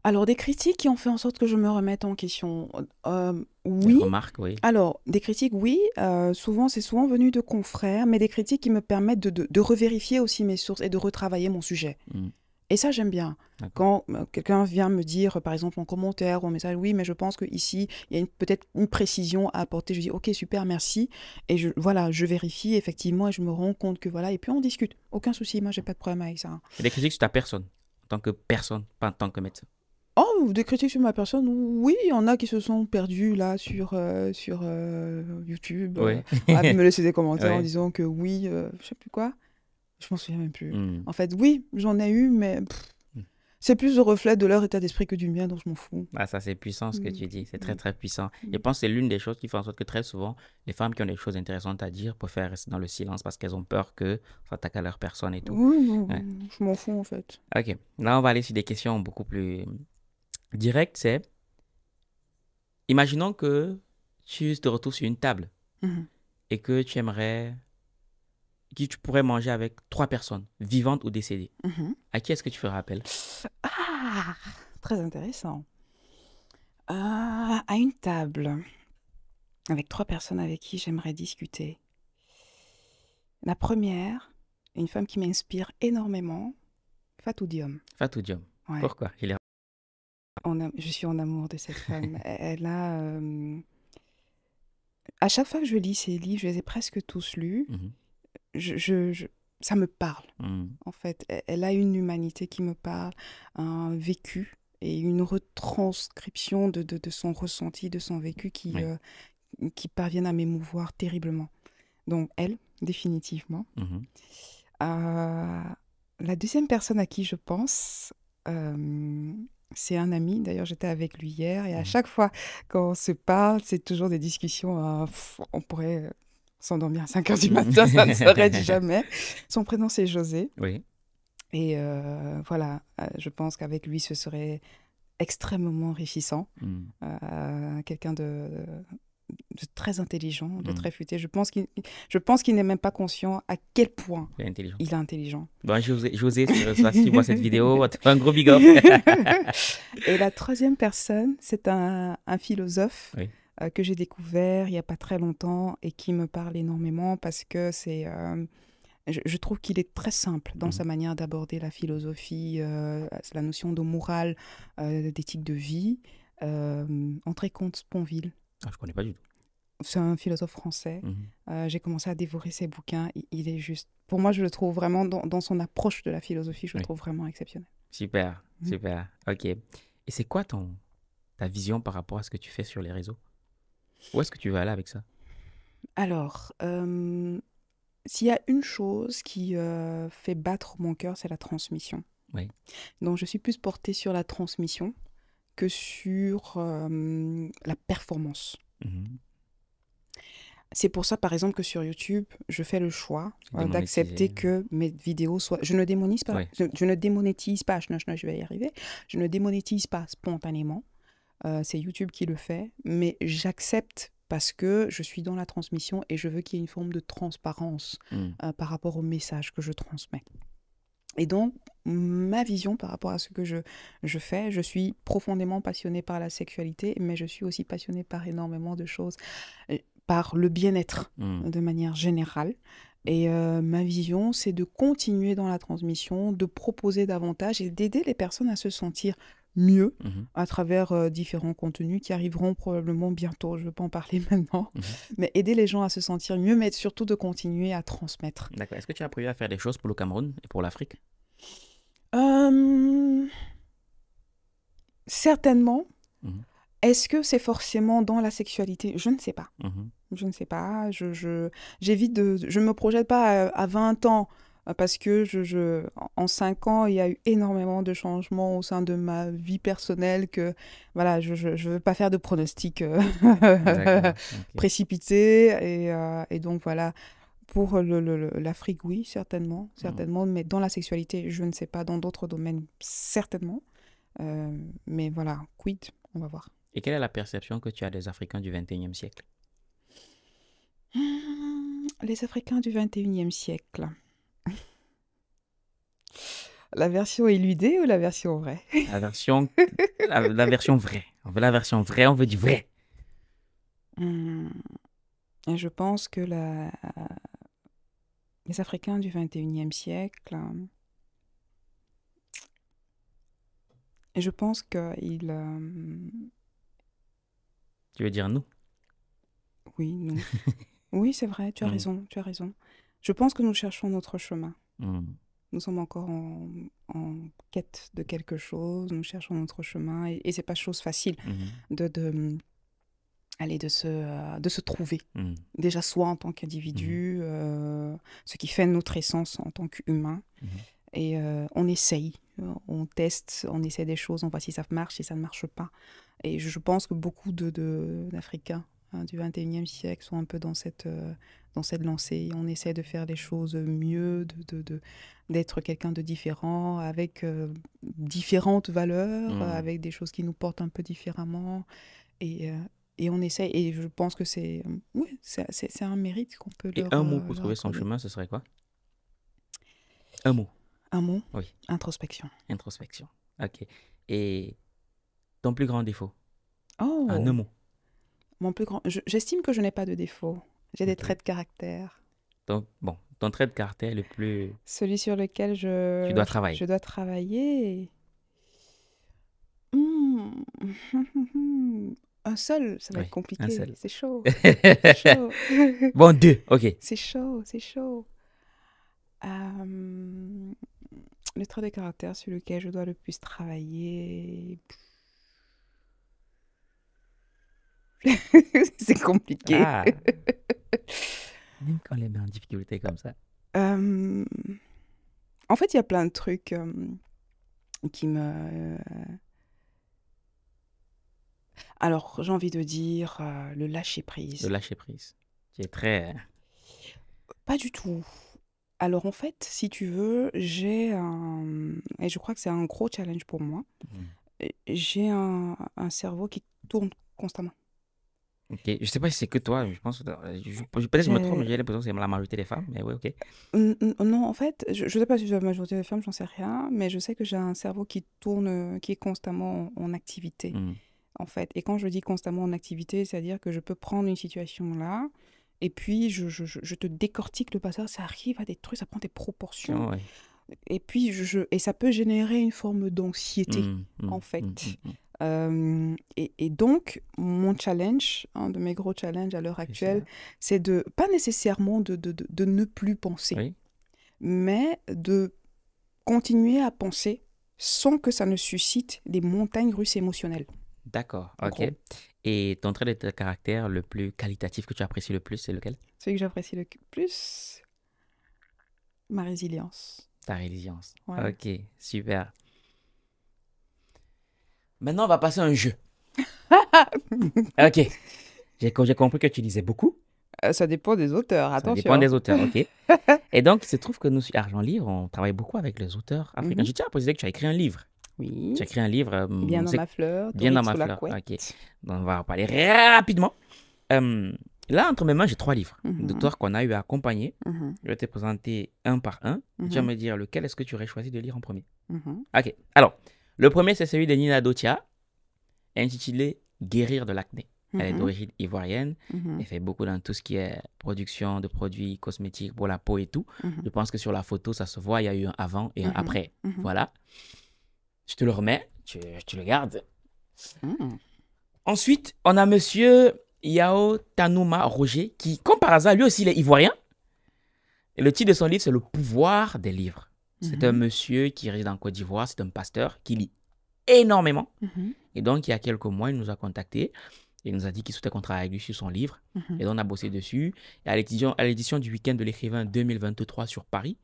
Alors, des critiques qui ont fait en sorte que je me remette en question. euh, Des oui. remarques, oui. Alors, des critiques, oui. euh, souvent, c'est souvent venu de confrères, mais des critiques qui me permettent de, de, de revérifier aussi mes sources et de retravailler mon sujet. Mm. Et ça, j'aime bien. Quand euh, quelqu'un vient me dire, par exemple, en commentaire ou en message, oui, mais je pense qu'ici, il y a peut-être une précision à apporter. Je dis, ok, super, merci. Et je, voilà, je vérifie effectivement et je me rends compte que voilà, et puis on discute. Aucun souci, moi, j'ai pas de problème avec ça. Et des critiques sur ta personne, en tant que personne, pas en tant que médecin. Oh, des critiques sur ma personne, oui, il y en a qui se sont perdus là sur, euh, sur euh, YouTube. Oui. euh, à me laisser des commentaires en Ouais. disant que oui, euh, je sais plus quoi. Je m'en souviens même plus. Mm. En fait, oui, j'en ai eu, mais pff, Mm. c'est plus le reflet de leur état d'esprit que du mien, donc je m'en fous. Ah, ça, c'est puissant ce que Mm. tu dis. C'est très, très puissant. Je pense que c'est l'une des choses qui fait en sorte que très souvent, les femmes qui ont des choses intéressantes à dire préfèrent rester dans le silence parce qu'elles ont peur que ça attaque à leur personne et tout. Oui, Ouais. je m'en fous en fait. Ok. Là, on va aller sur des questions beaucoup plus directes. C'est, imaginons que tu te retrouves sur une table Mhm. et que tu aimerais, qui tu pourrais manger avec trois personnes, vivantes ou décédées, Mhm. à qui est-ce que tu ferais appel? Ah, très intéressant. Euh, à une table, avec trois personnes avec qui j'aimerais discuter. La première, une femme qui m'inspire énormément, Fatou Diom. Fatou Diom. Ouais. Pourquoi? Il est... En am- je suis en amour de cette femme. Elle a. euh, À chaque fois que je lis ses livres, je les ai presque tous lus. Mhm. Je, je- je- Ça me parle, Mhm. en fait. Elle- a une humanité qui me parle, un vécu et une retranscription de, de, de son ressenti, de son vécu qui, Oui. euh, qui parviennent à m'émouvoir terriblement. Donc, elle, définitivement. Mhm. Euh, la deuxième personne à qui je pense, euh, c'est un ami. D'ailleurs, j'étais avec lui hier et à Mhm. chaque fois qu'on se parle, c'est toujours des discussions. pff, on pourrait euh, s'endormir à 5 heures du matin, ça ne s'arrête jamais. Son prénom, c'est José. Oui. Et euh, voilà, euh, je pense qu'avec lui, ce serait extrêmement enrichissant. Euh, Quelqu'un de, de très intelligent, de Mhm. très futé. Je pense qu'il je pense qu'il n'est même pas conscient à quel point Il est intelligent. il est intelligent. Bon, José, José si tu vois cette vidéo, un gros big up. Et la troisième personne, c'est un, un philosophe Oui. euh, que j'ai découvert il n'y a pas très longtemps et qui me parle énormément parce que c'est, euh, je, je trouve qu'il est très simple dans Mhm. sa manière d'aborder la philosophie, euh, la notion de morale, d'éthique de vie. Euh, André Comte-Sponville, Ah, je connais pas du tout. c'est un philosophe français. Mhm. Euh, j'ai commencé à dévorer ses bouquins. Il, il est juste, pour moi, je le trouve vraiment dans, dans son approche de la philosophie, je le trouve vraiment exceptionnel. Super, Mhm. super. Ok. Et c'est quoi ton ta vision par rapport à ce que tu fais sur les réseaux? Où est-ce que tu veux aller avec ça? Alors, euh, s'il y a une chose qui euh, fait battre mon cœur, c'est la transmission. Oui. Donc, je suis plus portée sur la transmission que sur euh, la performance. Mhm. C'est pour ça, par exemple, que sur YouTube, je fais le choix euh, d'accepter que mes vidéos soient... Je ne démonise pas, Ouais. je, je ne démonétise pas, je, je vais y arriver, je ne démonétise pas spontanément, Euh, c'est YouTube qui le fait, mais j'accepte parce que je suis dans la transmission et je veux qu'il y ait une forme de transparence euh, par rapport au message que je transmets. Et donc, ma vision par rapport à ce que je, je fais, je suis profondément passionnée par la sexualité, mais je suis aussi passionnée par énormément de choses, euh, par le bien-être Mhm. de manière générale. Et euh, ma vision, c'est de continuer dans la transmission, de proposer davantage et d'aider les personnes à se sentir mieux Mhm. à travers euh, différents contenus qui arriveront probablement bientôt. Je ne veux pas en parler maintenant, Mhm. mais aider les gens à se sentir mieux, mais surtout de continuer à transmettre. D'accord. Est-ce que tu as prévu à faire des choses pour le Cameroun et pour l'Afrique? Euh, Certainement. Mhm. Est-ce que c'est forcément dans la sexualité? Je ne sais pas. Je ne sais pas. Je, je, de. Je me projette pas à, à 20 ans parce que je, je, en 5 ans, il y a eu énormément de changements au sein de ma vie personnelle que voilà, je ne veux pas faire de pronostics euh, D'accord. ok. précipités. Et, euh, et donc voilà. Pour l'Afrique, oui, certainement, certainement, mais dans la sexualité, je ne sais pas, dans d'autres domaines, certainement. Euh, mais voilà, quid, on va voir. Et quelle est la perception que tu as des Africains du 21e siècle? Hmm, Les Africains du 21e siècle. La version éludée ou la version vraie? La version, la, la version vraie. On veut la version vraie, on veut du vrai. Hmm, et Je pense que la... les Africains du 21e siècle, et je pense qu'ils... euh, Tu veux dire nous? Oui, nous. oui, c'est vrai, tu as Mm. raison, tu as raison. Je pense que nous cherchons notre chemin. Mhm. Nous sommes encore en, en quête de quelque chose, nous cherchons notre chemin, et, et c'est pas chose facile Mhm. de, de, aller de, se, euh, de se trouver. Mhm. Déjà soi en tant qu'individu, euh, ce qui fait notre essence en tant qu'humain. Mhm. Et euh, on essaye, on teste, on essaie des choses, on voit si ça marche, si ça ne marche pas. Et je, pense que beaucoup de- d'Africains hein, du 21e siècle sont un peu dans cette, euh, dans cette lancée. On essaie de faire les choses mieux, de, de, de- d'être quelqu'un de différent, avec euh, différentes valeurs, euh, avec des choses qui nous portent un peu différemment. Et, euh, et on essaie, et je pense que c'est, ouais, c'est, un mérite qu'on peut Et leur, un mot pour trouver son chemin, ce serait quoi? Un mot. Un mot? Oui. Introspection. Introspection. Ok. Et ton plus grand défaut? Oh Un mot. Mon plus grand. je- J'estime que je n'ai pas de défaut. J'ai des traits de caractère. Ton, bon, ton trait de caractère le plus. Celui sur lequel je. Tu dois travailler. Je dois travailler. Hmm. Un seul, ça va Oui, être compliqué. un seul. C'est chaud. Chaud. bon, deux. Ok. C'est chaud, c'est chaud. Euh, le trait de caractère sur lequel je dois le plus travailler. c'est compliqué. Ah. Même quand on les met en difficulté comme ça. Euh, en fait, il y a plein de trucs euh, qui me... Alors, j'ai envie de dire euh, le lâcher prise. De lâcher prise. Tu es très. Pas du tout. Alors, en fait, si tu veux, j'ai un... Et je crois que c'est un gros challenge pour moi. Mhm. J'ai un, un cerveau qui tourne constamment. Ok. Je sais pas si c'est que toi. Je pense. Peut-être que je me trompe, J'ai- mais j'ai l'impression que c'est la majorité des femmes. Mais oui, ok. Non, en fait, je ne sais pas si c'est la majorité des femmes, j'en sais rien, mais je sais que j'ai un cerveau qui tourne, qui est constamment en, en activité. Mhm. en fait. Et quand je dis constamment en activité, c'est-à-dire que je peux prendre une situation là, et puis je, je, je- te décortique le passage, ça arrive à des trucs, ça prend des proportions, Ouais. et puis je, et ça peut générer une forme d'anxiété. Mhm, mhm, en fait. Euh, et, et donc, mon challenge, un de mes gros challenges à l'heure actuelle, c'est de, pas nécessairement de, de, de, de ne plus penser, Oui. mais de continuer à penser sans que ça ne suscite des montagnes russes émotionnelles. D'accord. Ok. gros. Et ton trait de caractère le plus qualitatif que tu apprécies le plus, c'est lequel? Celui que j'apprécie le plus, ma résilience. Ta résilience. Voilà. Ok, super. Maintenant, on va passer à un jeu. ok. J'ai co- j'ai compris que tu lisais beaucoup. Euh, ça dépend des auteurs, Ça attention. dépend des auteurs, ok. Et donc, il se trouve que nous, sur Argent Livre, on travaille beaucoup avec les auteurs africains. Mhm. Je tiens à préciser que tu as écrit un livre. Oui. Tu as écrit un livre. euh, Bien dans ma fleur. Bien dans ma fleur, ok. dont on va en parler rapidement. Euh, là, entre mes mains, j'ai trois livres Mhm. d'auteurs qu'on a eu à accompagner. Mhm, Je vais te présenter un par un. Tu vas Mhm. me dire lequel est-ce que tu aurais choisi de lire en premier. mhm. Ok. Alors, le premier, c'est celui de Nina Dotia, intitulé Guérir de l'acné. Elle est Mhm, d'origine ivoirienne. mhm, Elle fait beaucoup dans tout ce qui est production de produits cosmétiques pour la peau et tout. mhm. Je pense que sur la photo, ça se voit, il y a eu un avant et un après. Voilà. Je te le remets, tu, tu le gardes. Ensuite, on a monsieur Yao Tanuma Roger, qui, comme par hasard, lui aussi, il est ivoirien. Et le titre de son livre, c'est Le pouvoir des livres. C'est Mhm. un monsieur qui réside en Côte d'Ivoire, c'est un pasteur qui lit énormément. Mhm, Et donc, il y a quelques mois, il nous a contactés. Il nous a dit qu'il souhaitait qu'on travaille avec lui sur son livre. mhm, Et donc, on a bossé dessus. Et à l'édition, du week-end de l'écrivain 2023 sur Paris,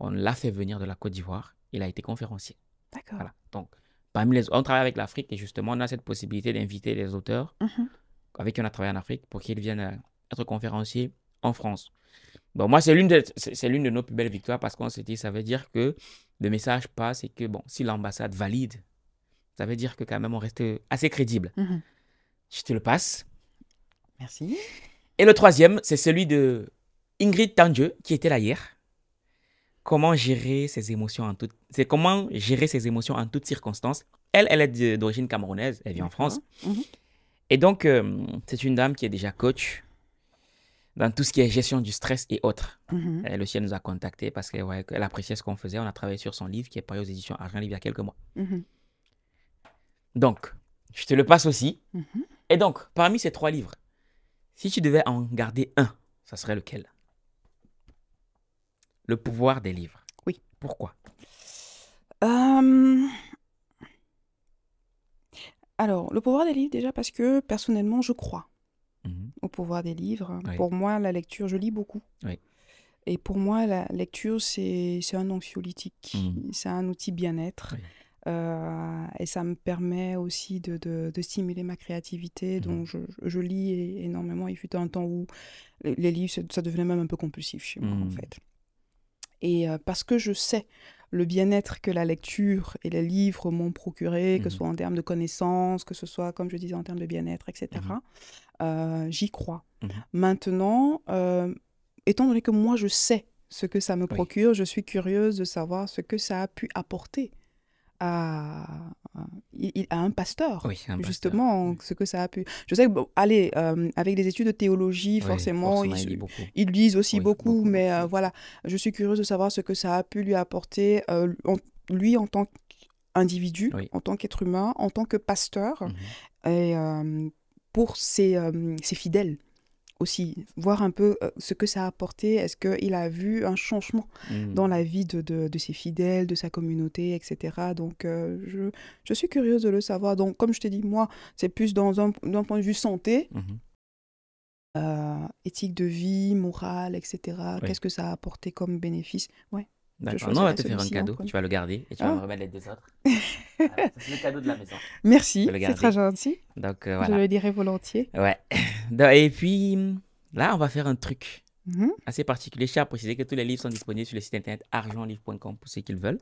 on l'a fait venir de la Côte d'Ivoire. Il a été conférencier. D'accord. Voilà. Donc, parmi les, on travaille avec l'Afrique et justement, on a cette possibilité d'inviter les auteurs avec qui on a travaillé en Afrique pour qu'ils viennent euh, être conférenciers en France. Bon, moi, c'est l'une de, c'est c'est l'une de nos plus belles victoires parce qu'on s'est dit, ça veut dire que le message passe et que, bon, si l'ambassade valide, ça veut dire que quand même on reste assez crédible. Mhm. Je te le passe. Merci. Et le troisième, c'est celui de Ingrid Tandieu, qui était là hier. Comment gérer ses émotions en toutes... C'est comment gérer ses émotions en toutes circonstances. Elle, elle est d'origine camerounaise, elle vit en France. Mhm. Et donc, euh, c'est une dame qui est déjà coach dans tout ce qui est gestion du stress et autres. Elle aussi, elle nous a contactés parce qu'elle ouais, elle appréciait ce qu'on faisait. On a travaillé sur son livre qui est paru aux éditions Argent Livre il y a quelques mois. Mhm. Donc, je te le passe aussi. Mhm. Et donc, parmi ces trois livres, si tu devais en garder un, ça serait lequel? Le pouvoir des livres. Oui. Pourquoi? Euh, Alors, le pouvoir des livres, déjà parce que personnellement, je crois pouvoir des livres. Oui. Pour moi, la lecture, je lis beaucoup. Oui. Et pour moi, la lecture, c'est un anxiolytique. Mhm. C'est un outil bien-être. Oui. Euh, et ça me permet aussi de, de- de stimuler ma créativité. Mhm. Donc, je, je lis énormément. Il fut un temps où les, livres, ça ça devenait même un peu compulsif chez moi, en Mhm. fait. Et euh, parce que je sais le bien-être que la lecture et les livres m'ont procuré, que ce soit en termes de connaissances, que ce soit, comme je disais, en termes de bien-être, etc., Mhm. euh, j'y crois. Mhm. Maintenant, euh, étant donné que moi, je sais ce que ça me Oui. procure. Je suis curieuse de savoir ce que ça a pu apporter à, un pasteur. Oui, un pasteur. Justement, ce que ça a pu. Je sais que, bon, allez, euh, avec des études de théologie, Oui, forcément, forcément, ils, ils lisent aussi Oui, beaucoup, beaucoup, mais euh, voilà, je suis curieuse de savoir ce que ça a pu lui apporter, euh, en- lui en tant qu'individu, en tant qu'être humain, en tant que pasteur, Mhm. et pour ses, ses fidèles aussi, voir un peu euh, ce que ça a apporté, est-ce qu'il a vu un changement Mhm. dans la vie de, de, de ses fidèles, de sa communauté, etc. Donc, euh, je, je suis curieuse de le savoir. Donc, comme je t'ai dit, moi, c'est plus dans un, d'un point de vue santé, Mhm. euh, éthique de vie, morale, etc. Oui. Qu'est-ce que ça a apporté comme bénéfice? Ouais. D'accord. Non, on va te faire un cadeau. Antoine. Tu vas le garder et tu vas Ah. me remettre les deux autres. Voilà, ça, c'est le cadeau de la maison. Merci, Je c'est très gentil. Donc, euh, Je voilà. le dirai volontiers. Ouais. Et puis, là, on va faire un truc Mhm. assez particulier. Je tiens à préciser que tous les livres sont disponibles sur le site internet argentlivre.com pour ceux qui le veulent.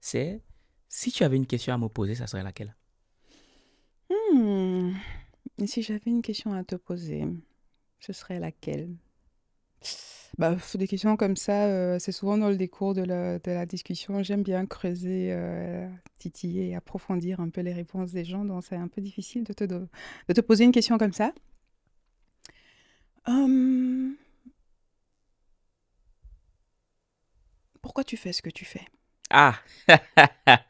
C'est si tu avais une question à me poser, ça serait laquelle? Hmm. Si j'avais une question à te poser, ce serait laquelle? Bah, des questions comme ça, euh, c'est souvent dans le décours de la, de la discussion. J'aime bien creuser, euh, titiller approfondir un peu les réponses des gens, donc c'est un peu difficile de te, do- de te poser une question comme ça. Hum, Pourquoi tu fais ce que tu fais? Ah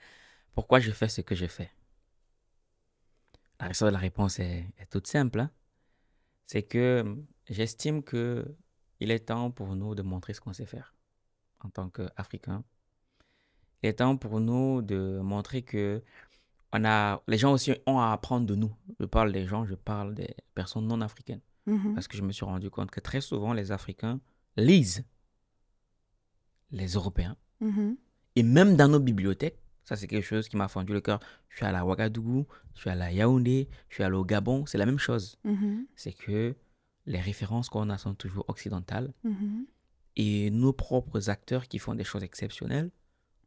Pourquoi je fais ce que je fais? De la réponse est, est toute simple. hein. C'est que hum, j'estime que il est temps pour nous de montrer ce qu'on sait faire en tant qu'Africains. Il est temps pour nous de montrer que on a, les gens aussi ont à apprendre de nous. Je parle des gens, je parle des personnes non africaines. Mhm. Parce que je me suis rendu compte que très souvent, les Africains lisent les Européens. Mhm. Et même dans nos bibliothèques, ça c'est quelque chose qui m'a fendu le cœur. Je suis à la Ouagadougou, je suis à la Yaoundé, je suis allé au Gabon, c'est la même chose. Mhm. C'est que les références qu'on a sont toujours occidentales. Mhm. Et nos propres acteurs qui font des choses exceptionnelles,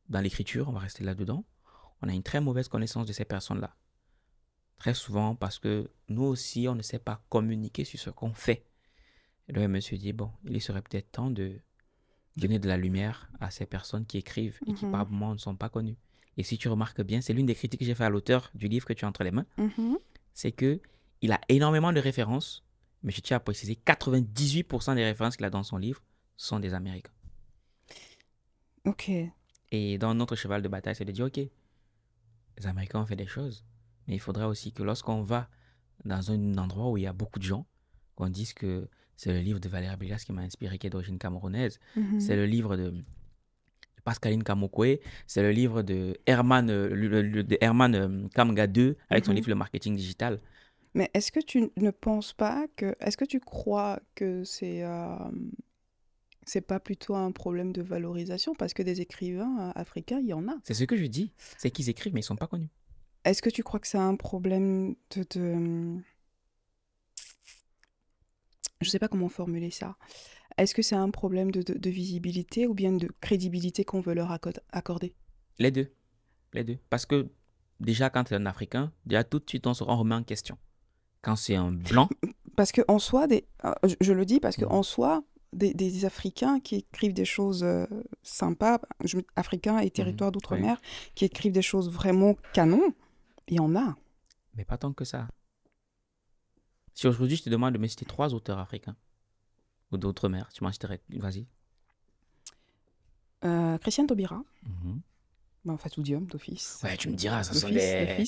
dans l'écriture, on va rester là-dedans, on a une très mauvaise connaissance de ces personnes-là. Très souvent parce que nous aussi, on ne sait pas communiquer sur ce qu'on fait. Et donc, je me suis dit, bon, il serait peut-être temps de donner de la lumière à ces personnes qui écrivent et qui Mhm. probablement ne sont pas connues. Et si tu remarques bien, c'est l'une des critiques que j'ai fait à l'auteur du livre que tu as entre les mains, c'est que il a énormément de références, mais je tiens à préciser, 98% des références qu'il a dans son livre sont des Américains. Ok. Et dans notre cheval de bataille, c'est de dire, OK, les Américains ont fait des choses, mais il faudra aussi que lorsqu'on va dans un endroit où il y a beaucoup de gens, qu'on dise que c'est le livre de Valérie Bélias qui m'a inspiré, qui est d'origine camerounaise, Mhm. c'est le livre de, Pascaline Kamokwe, c'est le livre de Herman, euh, le- le- le- de Herman euh, Kamga 2 avec son Mhm. livre Le marketing digital. Mais est-ce que tu ne penses pas que, est-ce que tu crois que c'est, euh, c'est pas plutôt un problème de valorisation? Parce que des écrivains euh, africains, il y en a. C'est ce que je dis, c'est qu'ils écrivent, mais ils sont pas connus. Est-ce que tu crois que c'est un problème de, de... Je sais pas comment formuler ça. Est-ce que c'est un problème de, de- de visibilité ou bien de crédibilité qu'on veut leur acco- accorder? Les deux. Les deux. Parce que déjà, quand tu es un Africain, déjà tout de suite, on se remet en question. Quand c'est un blanc, Parce que en soi, des... euh, je, je le dis parce que Mhm. en soi, des, des Africains qui écrivent des choses euh, sympas, je- Africains et territoires d'outre-mer, qui écrivent des choses vraiment canon, il y en a. mais pas tant que ça. Si aujourd'hui, je te demande de me citer trois auteurs africains ou d'outre-mer, tu m'en citerais. Vas-y. Euh, Christiane Taubira, Mhm. ben, Fatou Diom d'office. Ouais, tu me diras, ça sont des...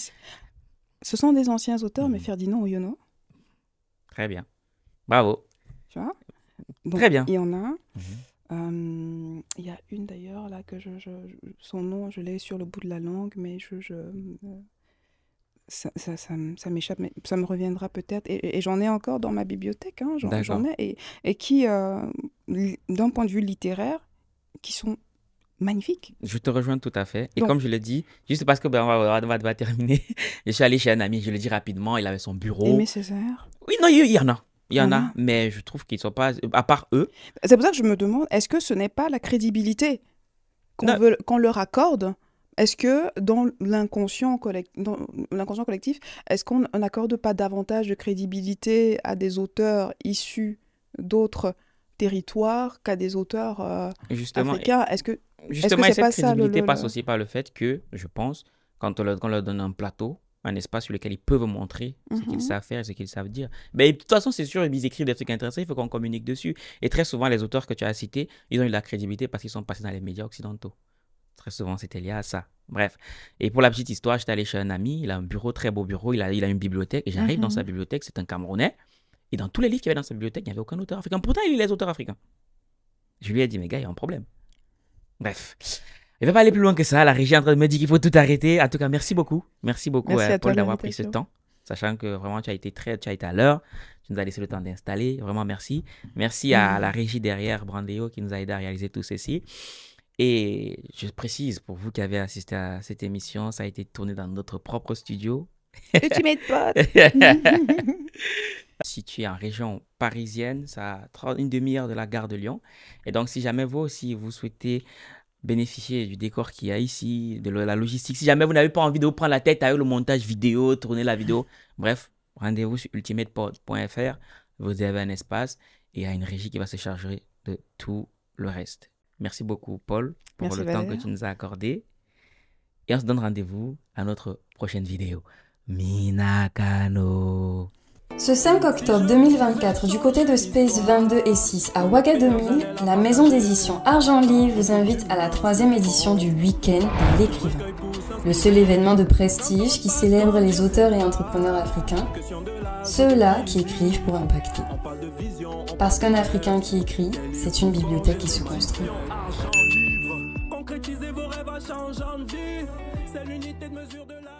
Ce sont des anciens auteurs, mais Mhm. Ferdinand Oyono, Très bien. Bravo. tu vois? Donc, Très bien. Il y en a. Mhm. Euh, Il y a une d'ailleurs, là, que je, je- je- son nom, je l'ai sur le bout de la langue, mais je, je, euh, ça, ça, ça, m- ça m'échappe, mais ça me reviendra peut-être. Et, j'en ai encore dans ma bibliothèque, hein, j'en, ai, et, et qui, euh, d'un point de vue littéraire, qui sont magnifiques. Je te rejoins tout à fait. Et Donc- comme je l'ai dit, juste parce que ben, on, va, on va- on va terminer, je suis allé chez un ami, je le dis rapidement, il avait son bureau. Aimé Césaire. Oui, non, il y, en a. Il y en a, Mhm. mais je trouve qu'ils sont pas. À part eux, C'est pour ça que je me demande, est-ce que ce n'est pas la crédibilité qu'on qu'on leur accorde? Est-ce que dans l'inconscient collectif, est-ce qu'on n'accorde pas davantage de crédibilité à des auteurs issus d'autres territoire qu'à des auteurs euh, Justement, africains? Est-ce que justement et cette crédibilité passe aussi par le fait que, je pense, quand on leur, quand on leur donne un plateau, un espace sur lequel ils peuvent montrer ce qu'ils Mhm. savent faire et ce qu'ils savent dire. Mais de toute façon, c'est sûr, ils écrivent des trucs intéressants, il faut qu'on communique dessus. Et très souvent, les auteurs que tu as cités, ils ont eu de la crédibilité parce qu'ils sont passés dans les médias occidentaux. Très souvent, c'était lié à ça. Bref. Et pour la petite histoire, j'étais allé chez un ami, il a un bureau, très beau bureau, il a, il a une bibliothèque, et j'arrive dans Mhm. sa bibliothèque, c'est un Camerounais, et dans tous les livres qu'il y avait dans sa bibliothèque, il n'y avait aucun auteur africain. Pourtant, il lit les auteurs africains. Je lui ai dit, mais gars, il y a un problème. Bref. Il ne va pas aller plus loin que ça. La régie est en train de me dire qu'il faut tout arrêter. En tout cas, merci beaucoup. Merci beaucoup, Merci euh, à Paul, d'avoir pris ce temps. Sachant que vraiment, tu as été très, tu as été à l'heure. Tu nous as laissé le temps d'installer. Vraiment, merci. Merci à Mhm. la régie derrière, Brandéo, qui nous a aidé à réaliser tout ceci. Et je précise, pour vous qui avez assisté à cette émission, ça a été tourné dans notre propre studio. Ultimate Pot si tu es en région parisienne, ça a trois- une demi-heure de la gare de Lyon. Et donc, si jamais vous aussi, vous souhaitez bénéficier du décor qu'il y a ici, de la logistique, si jamais vous n'avez pas envie de vous prendre la tête avec le montage vidéo, tourner la vidéo, bref, rendez-vous sur ultimatepod.fr. Vous avez un espace et il y a une régie qui va se charger de tout le reste. Merci beaucoup, Paul, pour Merci, le temps que tu nous as accordé. Et on se donne rendez-vous à notre prochaine vidéo. Minakano. Ce 5 octobre 2024, du côté de Space 22 et 6 à Waga 2000, la maison d'édition Argent Livre vous invite à la troisième édition du Week-end de l'écrivain. Le seul événement de prestige qui célèbre les auteurs et entrepreneurs africains, ceux-là qui écrivent pour impacter. Parce qu'un Africain qui écrit, c'est une bibliothèque qui se construit. Concrétisez vos rêves à changeant de vie. C'est l'unité de mesure de l'art.